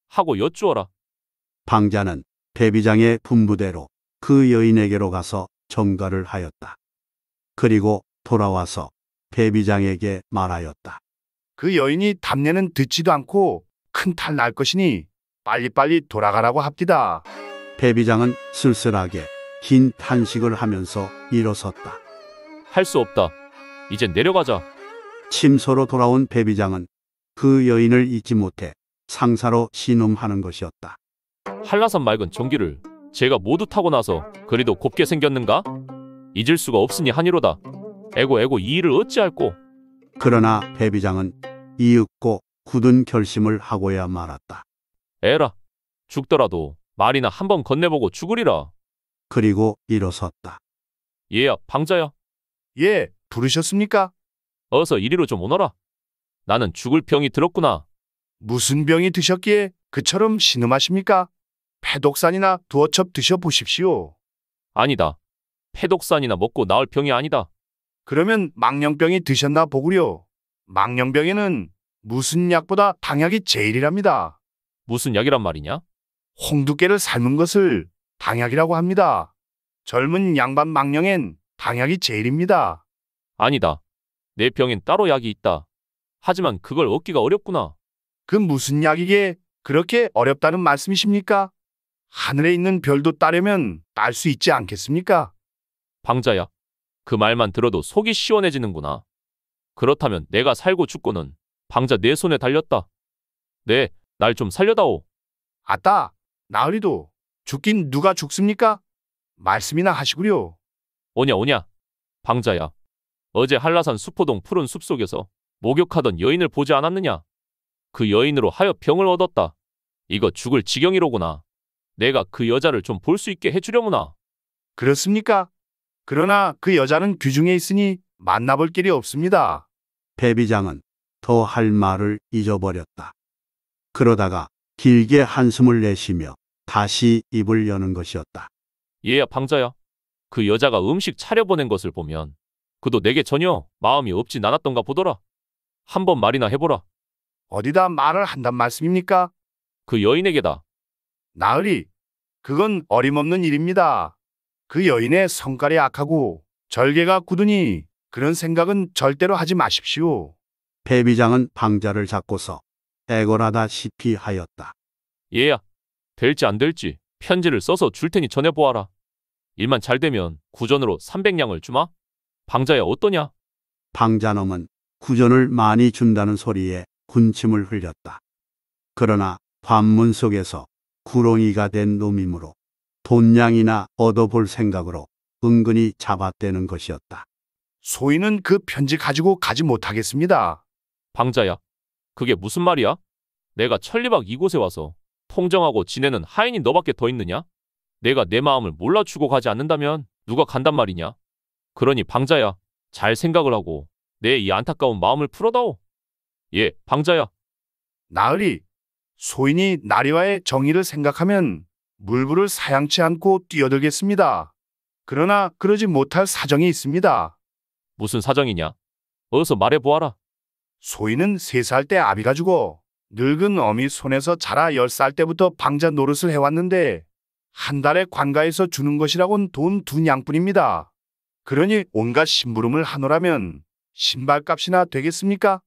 J: 하고 여쭈어라.
A: 방자는 배비장의 분부대로 그 여인에게로 가서 정가를 하였다. 그리고 돌아와서 배비장에게 말하였다.
I: 그 여인이 답례는 듣지도 않고 큰 탈 날 것이니 빨리빨리 돌아가라고 합디다.
A: 배비장은 쓸쓸하게 긴 탄식을 하면서 일어섰다.
J: 할 수 없다. 이제 내려가자.
A: 침소로 돌아온 배비장은 그 여인을 잊지 못해 상사로 신음하는 것이었다.
J: 한라산 맑은 전기를 제가 모두 타고 나서 그리도 곱게 생겼는가? 잊을 수가 없으니 하니로다. 에고 에고 이 일을 어찌할꼬?
A: 그러나 배비장은 이윽고 굳은 결심을 하고야 말았다.
J: 에라. 죽더라도 말이나 한번 건네보고 죽으리라.
A: 그리고 일어섰다.
J: 얘야, 방자야.
I: 예, 부르셨습니까?
J: 어서 이리로 좀 오너라. 나는 죽을 병이 들었구나.
I: 무슨 병이 드셨기에 그처럼 신음하십니까? 패독산이나 두어첩 드셔보십시오.
J: 아니다. 패독산이나 먹고 나을 병이 아니다.
I: 그러면 망령병이 드셨나 보구려. 망령병에는 무슨 약보다 당약이 제일이랍니다.
J: 무슨 약이란 말이냐?
I: 홍두깨를 삶은 것을 당약이라고 합니다. 젊은 양반 망령엔 당약이 제일입니다.
J: 아니다. 내 병엔 따로 약이 있다. 하지만 그걸 얻기가 어렵구나.
I: 그 무슨 약이게 그렇게 어렵다는 말씀이십니까? 하늘에 있는 별도 따려면 딸 수 있지 않겠습니까?
J: 방자야. 그 말만 들어도 속이 시원해지는구나. 그렇다면 내가 살고 죽고는 방자 내 손에 달렸다. 네, 날 좀 살려다오.
I: 아따, 나으리도 죽긴 누가 죽습니까? 말씀이나 하시구려.
J: 오냐 오냐. 방자야. 어제 한라산 수포동 푸른 숲속에서 목욕하던 여인을 보지 않았느냐? 그 여인으로 하여 병을 얻었다. 이거 죽을 지경이로구나. 내가 그 여자를 좀 볼 수 있게 해주려무나.
I: 그렇습니까? 그러나 그 여자는 귀중에 있으니 만나볼 길이 없습니다.
A: 배비장은 더 할 말을 잊어버렸다. 그러다가 길게 한숨을 내쉬며 다시 입을 여는 것이었다.
J: 얘야 방자야. 그 여자가 음식 차려보낸 것을 보면 그도 내게 전혀 마음이 없진 않았던가 보더라. 한번 말이나 해보라.
I: 어디다 말을 한단 말씀입니까?
J: 그 여인에게다.
I: 나으리, 그건 어림없는 일입니다. 그 여인의 성깔이 악하고 절개가 굳으니 그런 생각은 절대로 하지 마십시오.
A: 배비장은 방자를 잡고서 애걸하다시피 하였다.
J: 얘야, 될지 안 될지 편지를 써서 줄 테니 전해보아라. 일만 잘 되면 구전으로 300냥을 주마. 방자야 어떠냐?
A: 방자놈은 구전을 많이 준다는 소리에 군침을 흘렸다. 그러나 관문 속에서 구렁이가 된 놈이므로 돈량이나 얻어볼 생각으로 은근히 잡아떼는 것이었다.
I: 소인은 그 편지 가지고 가지 못하겠습니다.
J: 방자야, 그게 무슨 말이야? 내가 천리박 이곳에 와서 통정하고 지내는 하인이 너밖에 더 있느냐? 내가 내 마음을 몰라주고 가지 않는다면 누가 간단 말이냐? 그러니 방자야, 잘 생각을 하고 내 이 안타까운 마음을 풀어다오. 예, 방자야,
I: 나으리, 소인이 나리와의 정의를 생각하면 물불을 사양치 않고 뛰어들겠습니다. 그러나 그러지 못할 사정이 있습니다.
J: 무슨 사정이냐? 어서 말해보아라.
I: 소인은 세살때 아비가 죽어 늙은 어미 손에서 자라 열살 때부터 방자 노릇을 해왔는데 한 달에 관가에서 주는 것이라곤 돈 두 냥뿐입니다. 그러니 온갖 심부름을 하노라면 신발값이나 되겠습니까?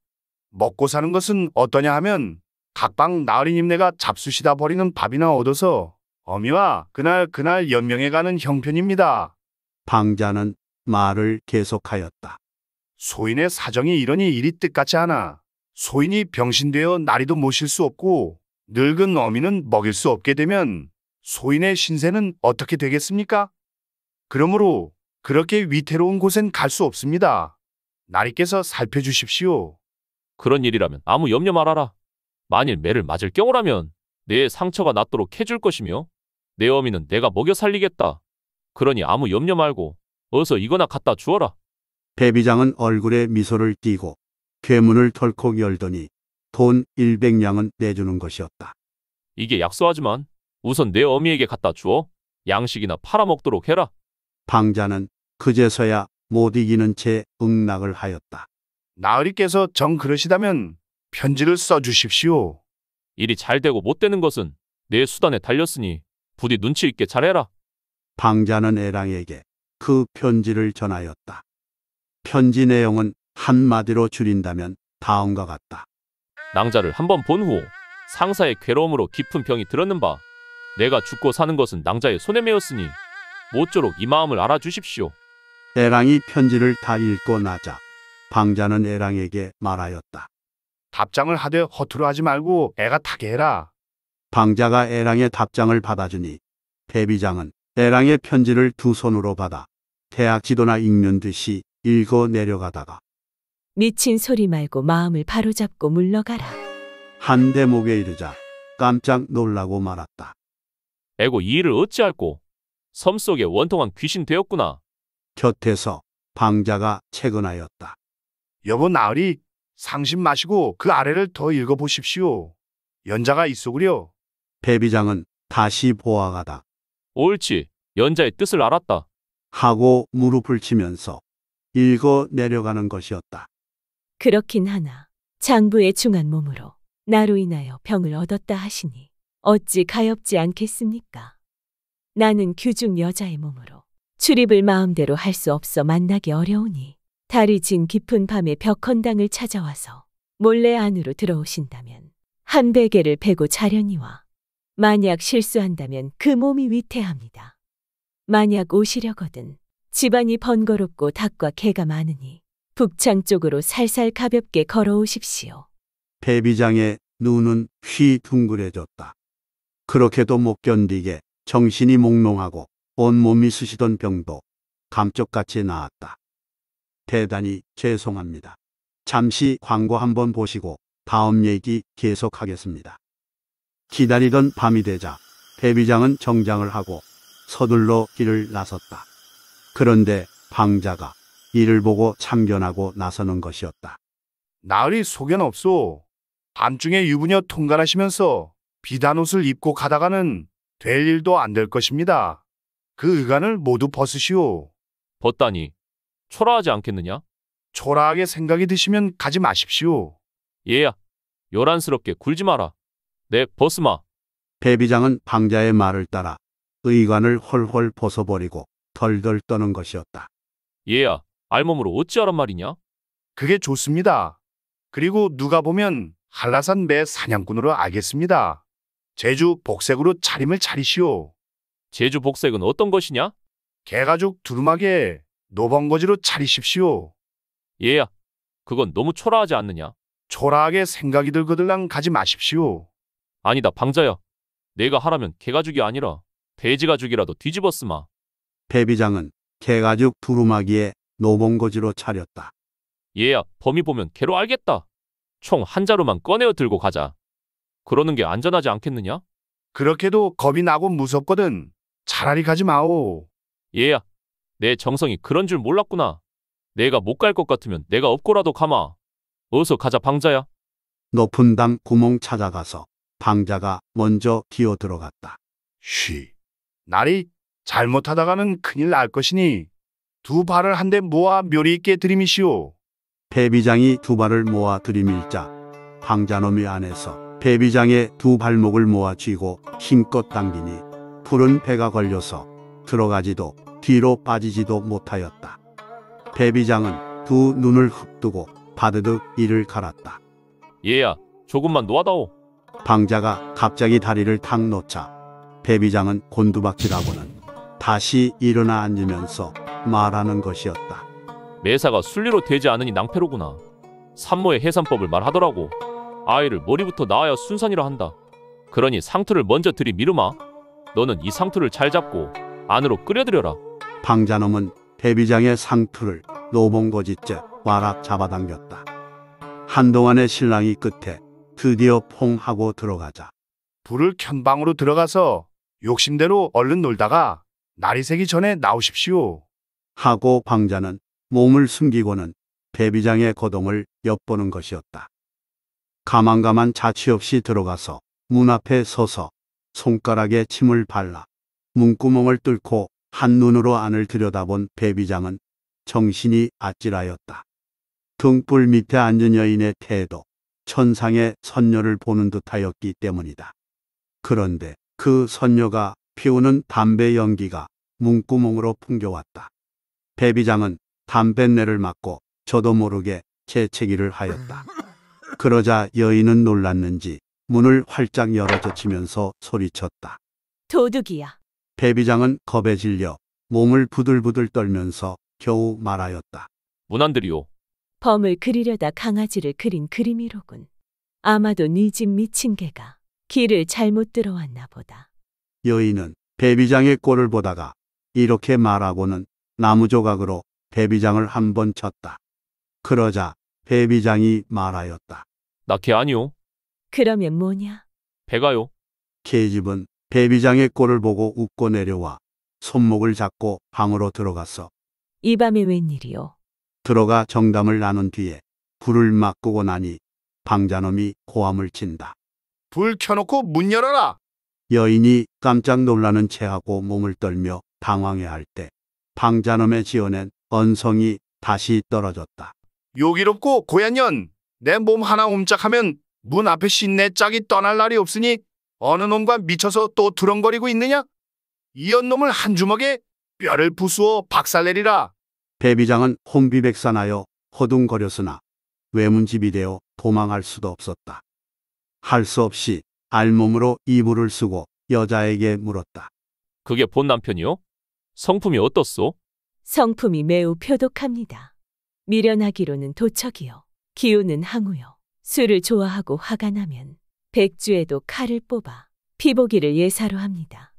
I: 먹고 사는 것은 어떠냐 하면 각방 나으리님네가 잡수시다 버리는 밥이나 얻어서 어미와 그날 그날 연명해 가는 형편입니다.
A: 방자는 말을 계속하였다.
I: 소인의 사정이 이러니 일이 뜻같지 않아. 소인이 병신되어 나리도 모실 수 없고 늙은 어미는 먹일 수 없게 되면 소인의 신세는 어떻게 되겠습니까? 그러므로 그렇게 위태로운 곳엔 갈 수 없습니다. 나리께서 살펴주십시오.
J: 그런 일이라면 아무 염려 말아라. 만일 매를 맞을 경우라면 내 상처가 낫도록 해줄 것이며 내 어미는 내가 먹여 살리겠다. 그러니 아무 염려 말고 어서 이거나 갖다 주어라.
A: 배비장은 얼굴에 미소를 띠고 괴문을 털컥 열더니 돈 100냥은 내주는 것이었다.
J: 이게 약소하지만 우선 내 어미에게 갖다 주어 양식이나 팔아먹도록 해라.
A: 방자는 그제서야 못 이기는 채 응낙을 하였다.
I: 나으리께서 정 그러시다면 편지를 써주십시오.
J: 일이 잘 되고 못 되는 것은 내 수단에 달렸으니 부디 눈치 있게 잘해라.
A: 방자는 애랑에게 그 편지를 전하였다. 편지 내용은 한마디로 줄인다면 다음과 같다.
J: 낭자를 한번 본 후 상사의 괴로움으로 깊은 병이 들었는 바 내가 죽고 사는 것은 낭자의 손에 매였으니 모쪼록 이 마음을 알아주십시오.
A: 애랑이 편지를 다 읽고 나자 방자는 애랑에게 말하였다.
I: 답장을 하되 허투루 하지 말고 애가 타게 해라.
A: 방자가 애랑의 답장을 받아주니 배비장은 애랑의 편지를 두 손으로 받아 대학 지도나 읽는 듯이 읽어 내려가다가
G: 미친 소리 말고 마음을 바로잡고 물러가라.
A: 한 대목에 이르자 깜짝 놀라고 말았다.
J: 에고 이 일을 어찌할꼬? 섬 속에 원통한 귀신 되었구나.
A: 곁에서 방자가 채근하였다.
I: 여보 나으리 상심 마시고 그 아래를 더 읽어보십시오. 연자가 있소구려.
A: 배비장은 다시 보아가다
J: 옳지. 연자의 뜻을 알았다.
A: 하고 무릎을 치면서 읽어 내려가는 것이었다.
G: 그렇긴 하나 장부의 중한 몸으로 나로 인하여 병을 얻었다 하시니 어찌 가엾지 않겠습니까? 나는 규중 여자의 몸으로 출입을 마음대로 할 수 없어 만나기 어려우니 달이 진 깊은 밤에 벽헌당을 찾아와서 몰래 안으로 들어오신다면 한 베개를 베고 자려니와 만약 실수한다면 그 몸이 위태합니다. 만약 오시려거든 집안이 번거롭고 닭과 개가 많으니 북창 쪽으로 살살 가볍게 걸어오십시오.
A: 배비장의 눈은 휘 둥그레졌다. 그렇게도 못 견디게 정신이 몽롱하고 온몸이 쑤시던 병도 감쪽같이 나았다. 대단히 죄송합니다. 잠시 광고 한번 보시고 다음 얘기 계속하겠습니다. 기다리던 밤이 되자 배비장은 정장을 하고 서둘러 길을 나섰다. 그런데 방자가 이를 보고 참견하고 나서는 것이었다.
I: 나으리 속엔 없소. 밤중에 유부녀 통갈하시면서 비단 옷을 입고 가다가는 될 일도 안 될 것입니다. 그 의관을 모두 벗으시오.
J: 벗다니 초라하지 않겠느냐?
I: 초라하게 생각이 드시면 가지 마십시오.
J: 얘야, 요란스럽게 굴지 마라. 내 벗으마.
A: 배비장은 방자의 말을 따라 의관을 홀홀 벗어버리고 덜덜 떠는 것이었다.
J: 얘야, 알몸으로 어찌하란 말이냐?
I: 그게 좋습니다. 그리고 누가 보면 한라산 매 사냥꾼으로 알겠습니다. 제주 복색으로 차림을 차리시오.
J: 제주 복색은 어떤 것이냐?
I: 개가죽 두루마기에 노벙거지로 차리십시오.
J: 얘야, 그건 너무 초라하지 않느냐?
I: 초라하게 생각이 들거들랑 가지 마십시오.
J: 아니다, 방자야. 내가 하라면 개가죽이 아니라 돼지가죽이라도 뒤집었으마.
A: 배비장은 개가죽 두루마기에 노봉고지로 차렸다.
J: 얘야, 범이 보면 개로 알겠다. 총 한 자루만 꺼내어 들고 가자. 그러는 게 안전하지 않겠느냐?
I: 그렇게도 겁이 나고 무섭거든. 차라리 가지 마오.
J: 얘야, 내 정성이 그런 줄 몰랐구나. 내가 못 갈 것 같으면 내가 업고라도 가마. 어서 가자, 방자야.
A: 높은 담 구멍 찾아가서 방자가 먼저 기어 들어갔다.
I: 쉬. 날이 잘못하다가는 큰일 날 것이니 두 발을 한데 모아 묘리 있게 들이미시오.
A: 배비장이 두 발을 모아 들이밀자 방자놈이 안에서 배비장의 두 발목을 모아 쥐고 힘껏 당기니 푸른 배가 걸려서 들어가지도 뒤로 빠지지도 못하였다. 배비장은 두 눈을 흡뜨고 바드득 이를 갈았다.
J: 얘야, 조금만 놓아다오.
A: 방자가 갑자기 다리를 탁 놓자 배비장은 곤두박질하고는 다시 일어나 앉으면서 말하는 것이었다.
J: 매사가 순리로 되지 않으니 낭패로구나. 산모의 해산법을 말하더라고. 아이를 머리부터 낳아야 순산이라 한다. 그러니 상투를 먼저 들이미르마. 너는 이 상투를 잘 잡고 안으로 끌어들여라.
A: 방자놈은 배비장의 상투를 노봉거지째 와락 잡아당겼다. 한동안의 신랑이 끝에 드디어 퐁 하고 들어가자
I: 불을 켠 방으로 들어가서 욕심대로 얼른 놀다가 날이 새기 전에 나오십시오.
A: 하고 방자는 몸을 숨기고는 배비장의 거동을 엿보는 것이었다. 가만가만 자취 없이 들어가서 문 앞에 서서 손가락에 침을 발라 문구멍을 뚫고 한눈으로 안을 들여다본 배비장은 정신이 아찔하였다. 등불 밑에 앉은 여인의 태도, 천상의 선녀를 보는 듯하였기 때문이다. 그런데 그 선녀가 피우는 담배 연기가 문구멍으로 풍겨왔다. 배비장은 담뱃내를 맞고 저도 모르게 재채기를 하였다. 그러자 여인은 놀랐는지 문을 활짝 열어젖히면서 소리쳤다.
G: 도둑이야.
A: 배비장은 겁에 질려 몸을 부들부들 떨면서 겨우 말하였다.
J: 문안들이오.
G: 범을 그리려다 강아지를 그린 그림이로군. 아마도 네 집 미친 개가 길을 잘못 들어왔나 보다.
A: 여인은 배비장의 꼴을 보다가 이렇게 말하고는 나무 조각으로 배비장을 한 번 쳤다. 그러자 배비장이 말하였다.
J: 나 개 아니오.
G: 그러면 뭐냐?
J: 배가요.
A: 계집은 배비장의 꼴을 보고 웃고 내려와 손목을 잡고 방으로 들어갔어.
G: 이 밤에 웬일이오?
A: 들어가 정담을 나눈 뒤에 불을 막 끄고 나니 방자놈이 고함을 친다.
I: 불 켜놓고 문 열어라.
A: 여인이 깜짝 놀라는 체하고 몸을 떨며 당황해할 때 방자놈의 지어낸 언성이 다시 떨어졌다.
I: 요기롭고 고얀년 내 몸 하나 옴짝하면 문 앞에 신내 짝이 떠날 날이 없으니 어느 놈과 미쳐서 또 두렁거리고 있느냐? 이언놈을 한 주먹에 뼈를 부수어 박살내리라.
A: 배비장은 혼비백산하여 허둥거렸으나 외문집이 되어 도망할 수도 없었다. 할 수 없이 알몸으로 이불을 쓰고 여자에게 물었다.
J: 그게 본 남편이요? 성품이 어떻소?
G: 성품이 매우 표독합니다. 미련하기로는 도척이요. 기우는 항우요. 술을 좋아하고 화가 나면 백주에도 칼을 뽑아 피보기를 예사로 합니다.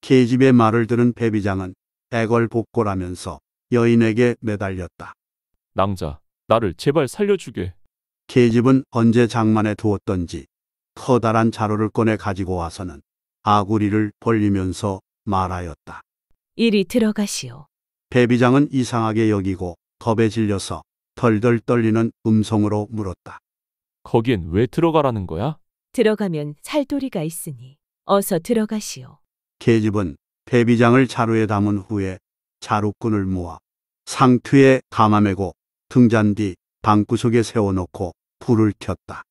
A: 계집의 말을 들은 배비장은 애걸복골하면서 여인에게 매달렸다.
J: 낭자, 나를 제발 살려주게.
A: 계집은 언제 장만에 두었던지 커다란 자루를 꺼내 가지고 와서는 아구리를 벌리면서 말하였다.
G: 이리 들어가시오.
A: 배비장은 이상하게 여기고 겁에 질려서 덜덜 떨리는 음성으로 물었다.
J: 거기엔 왜 들어가라는 거야?
G: 들어가면 살도리가 있으니 어서 들어가시오.
A: 계집은 배비장을 자루에 담은 후에 자루끈을 모아 상투에 감아매고 등잔 뒤 방구석에 세워놓고 불을 켰다.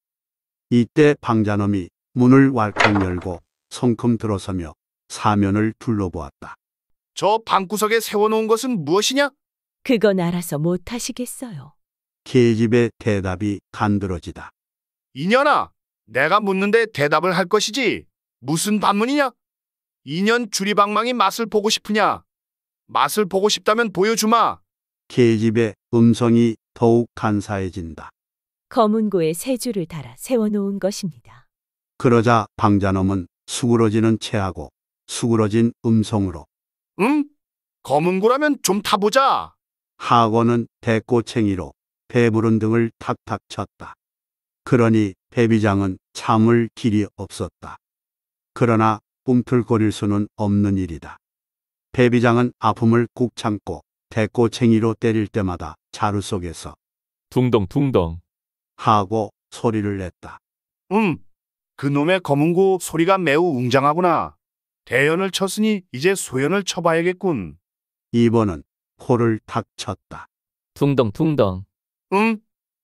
A: 이때 방자놈이 문을 왈칵 열고 성큼 들어서며 사면을 둘러보았다.
I: 저 방구석에 세워놓은 것은 무엇이냐?
G: 그건 알아서 못하시겠어요.
A: 계집의 대답이 간드러지다.
I: 이년아, 내가 묻는데 대답을 할 것이지. 무슨 반문이냐? 이년 주리방망이 맛을 보고 싶으냐? 맛을 보고 싶다면 보여주마.
A: 계집의 음성이 더욱 간사해진다.
G: 검은고에 세 줄을 달아 세워놓은 것입니다.
A: 그러자 방자놈은 수그러지는 체하고 수그러진 음성으로
I: 응? 검은고라면 좀 타보자.
A: 하고는 대꼬챙이로 배부른 등을 탁탁 쳤다. 그러니 배비장은 참을 길이 없었다. 그러나 꿈틀거릴 수는 없는 일이다. 배비장은 아픔을 꾹 참고 대꼬챙이로 때릴 때마다 자루 속에서
J: 둥덩둥덩.
A: 하고 소리를 냈다.
I: 음, 그놈의 검은고 소리가 매우 웅장하구나. 대연을 쳤으니 이제 소연을 쳐봐야겠군.
A: 이번은 코를 탁 쳤다.
J: 둥덩둥덩.
I: 응?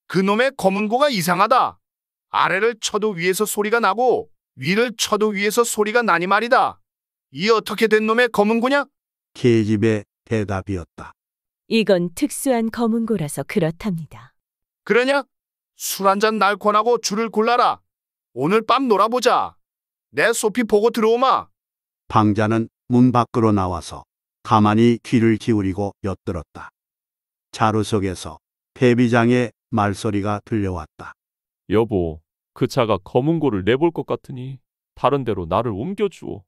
I: 그놈의 검은고가 이상하다. 아래를 쳐도 위에서 소리가 나고 위를 쳐도 위에서 소리가 나니 말이다. 이 어떻게 된 놈의 검은고냐?
A: 계집의 대답이었다.
G: 이건 특수한 검은고라서 그렇답니다.
I: 그러냐? 술 한잔 날 권하고 줄을 골라라. 오늘 밤 놀아보자. 내 소피 보고 들어오마.
A: 방자는 문 밖으로 나와서 가만히 귀를 기울이고 엿들었다. 자루 속에서 배비장의 말소리가 들려왔다.
J: 여보, 그 차가 검은 고를 내볼 것 같으니 다른 데로 나를 옮겨주오.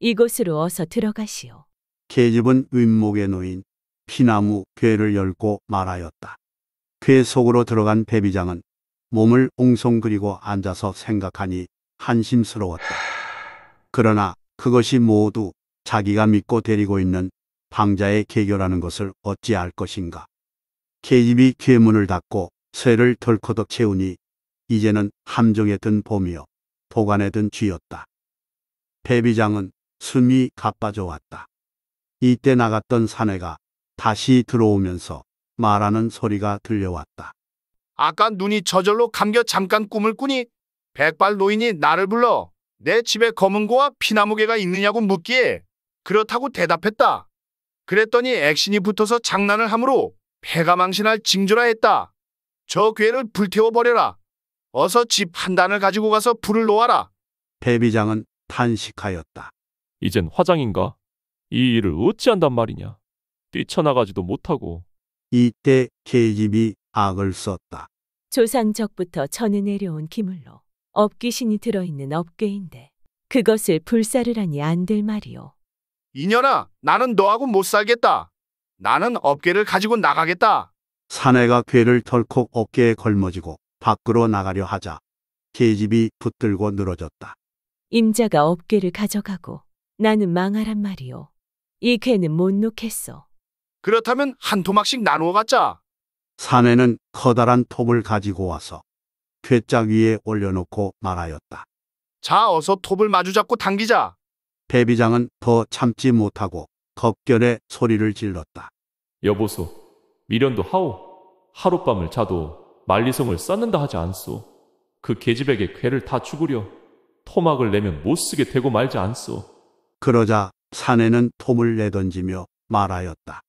G: 이곳으로 어서 들어가시오.
A: 계집은 윗목에 놓인 피나무 괴를 열고 말하였다. 괴 속으로 들어간 배비장은 몸을 옹성그리고 앉아서 생각하니 한심스러웠다. 그러나 그것이 모두 자기가 믿고 데리고 있는 방자의 계교라는 것을 어찌 알 것인가. 계집이 괴문을 닫고 쇠를 덜커덕 채우니 이제는 함정에 든 봄이요 도관에 든 쥐였다. 배비장은 숨이 가빠져 왔다. 이때 나갔던 사내가 다시 들어오면서 말하는 소리가 들려왔다.
I: 아까 눈이 저절로 감겨 잠깐 꿈을 꾸니 백발 노인이 나를 불러 내 집에 검은 고와 피나무개가 있느냐고 묻기에 그렇다고 대답했다. 그랬더니 액신이 붙어서 장난을 하므로 폐가 망신할 징조라 했다. 저 괴를 불태워버려라. 어서 집 한 단을 가지고 가서 불을 놓아라.
A: 배비장은 탄식하였다.
J: 이젠 화장인가? 이 일을 어찌한단 말이냐? 뛰쳐나가지도 못하고
A: 이때 계집이 악을 썼다.
G: 조상적부터 전해 내려온 기물로 업귀신이 들어있는 업궤인데 그것을 불사르라니 안 될 말이오.
I: 이년아, 나는 너하고 못 살겠다. 나는 업계를 가지고 나가겠다.
A: 사내가 괴를 덜컥 어깨에 걸머지고 밖으로 나가려 하자 계집이 붙들고 늘어졌다.
G: 임자가 업궤를 가져가고 나는 망하란 말이오. 이 괴는 못 놓겠소.
I: 그렇다면 한 토막씩 나누어 갖자.
A: 사내는 커다란 톱을 가지고 와서 괴짝 위에 올려놓고 말하였다.
I: 자, 어서 톱을 마주 잡고 당기자.
A: 배비장은 더 참지 못하고 겁결에 소리를 질렀다.
J: 여보소, 미련도 하오. 하룻밤을 자도 만리성을 쌓는다 하지 않소. 그 계집에게 괴를 다 죽으려 토막을 내면 못 쓰게 되고 말지 않소.
A: 그러자 사내는 톱을 내던지며 말하였다.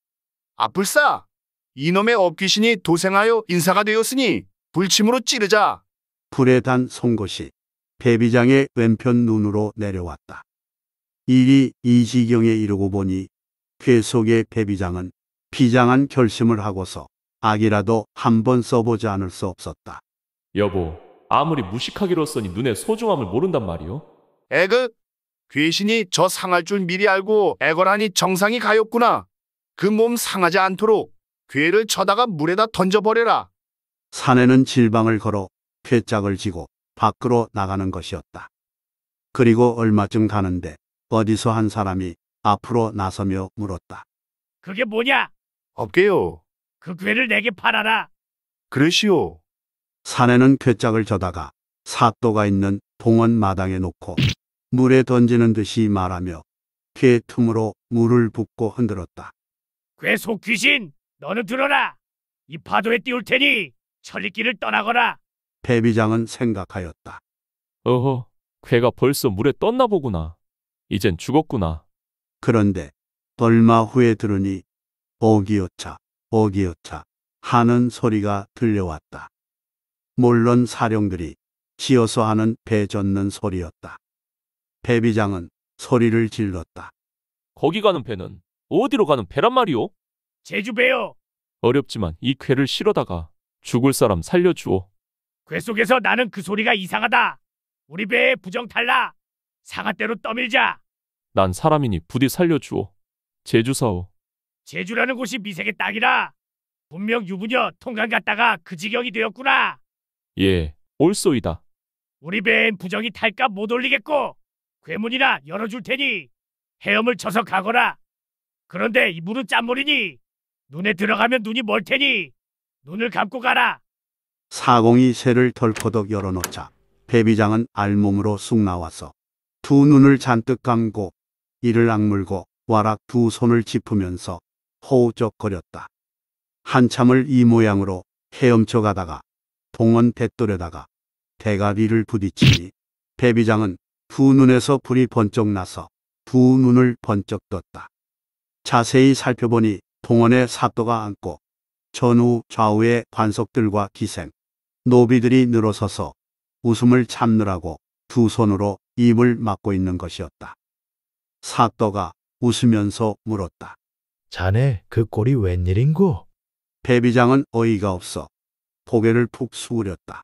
I: 아불싸! 이놈의 업귀신이 도생하여 인사가 되었으니 불침으로 찌르자.
A: 불에 단 송곳이 배비장의 왼편 눈으로 내려왔다. 일이 이 지경에 이르고 보니 괴 속의 배비장은 비장한 결심을 하고서 악이라도 한번 써보지 않을 수 없었다.
J: 여보, 아무리 무식하기로서니 눈의 소중함을 모른단 말이오.
I: 에그, 귀신이 저 상할 줄 미리 알고 애걸하니 정상이 가였구나. 그 몸 상하지 않도록 괴를 쳐다가 물에다 던져버려라.
A: 사내는 질방을 걸어 괴짝을 지고 밖으로 나가는 것이었다. 그리고 얼마쯤 가는데 어디서 한 사람이 앞으로 나서며 물었다.
D: 그게 뭐냐?
I: 없게요.
D: 그 괴를 내게 팔아라.
I: 그러시오.
A: 사내는 괴짝을 져다가 사또가 있는 동원 마당에 놓고 물에 던지는 듯이 말하며 쾌 틈으로 물을 붓고 흔들었다.
D: 괴속 귀신, 너는 들어라. 이 파도에 띄울 테니 천리길을 떠나거라.
A: 배비장은 생각하였다.
J: 어허, 괴가 벌써 물에 떴나 보구나. 이젠 죽었구나.
A: 그런데 얼마 후에 들으니 오기요차, 오기요차 하는 소리가 들려왔다. 물론 사령들이 지어서 하는 배 젓는 소리였다. 배비장은 소리를 질렀다.
J: 거기 가는 배는 어디로 가는 배란 말이오?
D: 제주 배요.
J: 어렵지만 이 괴를 실어다가 죽을 사람 살려주오.
D: 괴 속에서 나는 그 소리가 이상하다. 우리 배에 부정 탈라. 상한대로 떠밀자.
J: 난 사람이니 부디 살려주오. 제주사오.
D: 제주라는 곳이 미색의 땅이라. 분명 유부녀 통관 갔다가 그 지경이 되었구나.
J: 예, 옳소이다.
D: 우리 배엔 부정이 탈까 못 올리겠고 괴문이나 열어줄 테니 헤엄을 쳐서 가거라. 그런데 이 물은 짠물이니 눈에 들어가면 눈이 멀 테니 눈을 감고 가라.
A: 사공이 새를 덜커덕 열어놓자 배비장은 알몸으로 쑥 나와서 두 눈을 잔뜩 감고 이를 악물고 와락 두 손을 짚으면서 호우적거렸다. 한참을 이 모양으로 헤엄쳐 가다가 동원 대돌에다가 대가리를 부딪히니 배비장은 두 눈에서 불이 번쩍 나서 두 눈을 번쩍 떴다. 자세히 살펴보니 동원의 사또가 앉고 전후 좌우의 관속들과 기생, 노비들이 늘어서서 웃음을 참느라고 두 손으로 입을 막고 있는 것이었다. 사또가 웃으면서 물었다.
K: 자네 그 꼴이 웬일인고?
A: 배비장은 어이가 없어 고개를 푹 숙으렸다.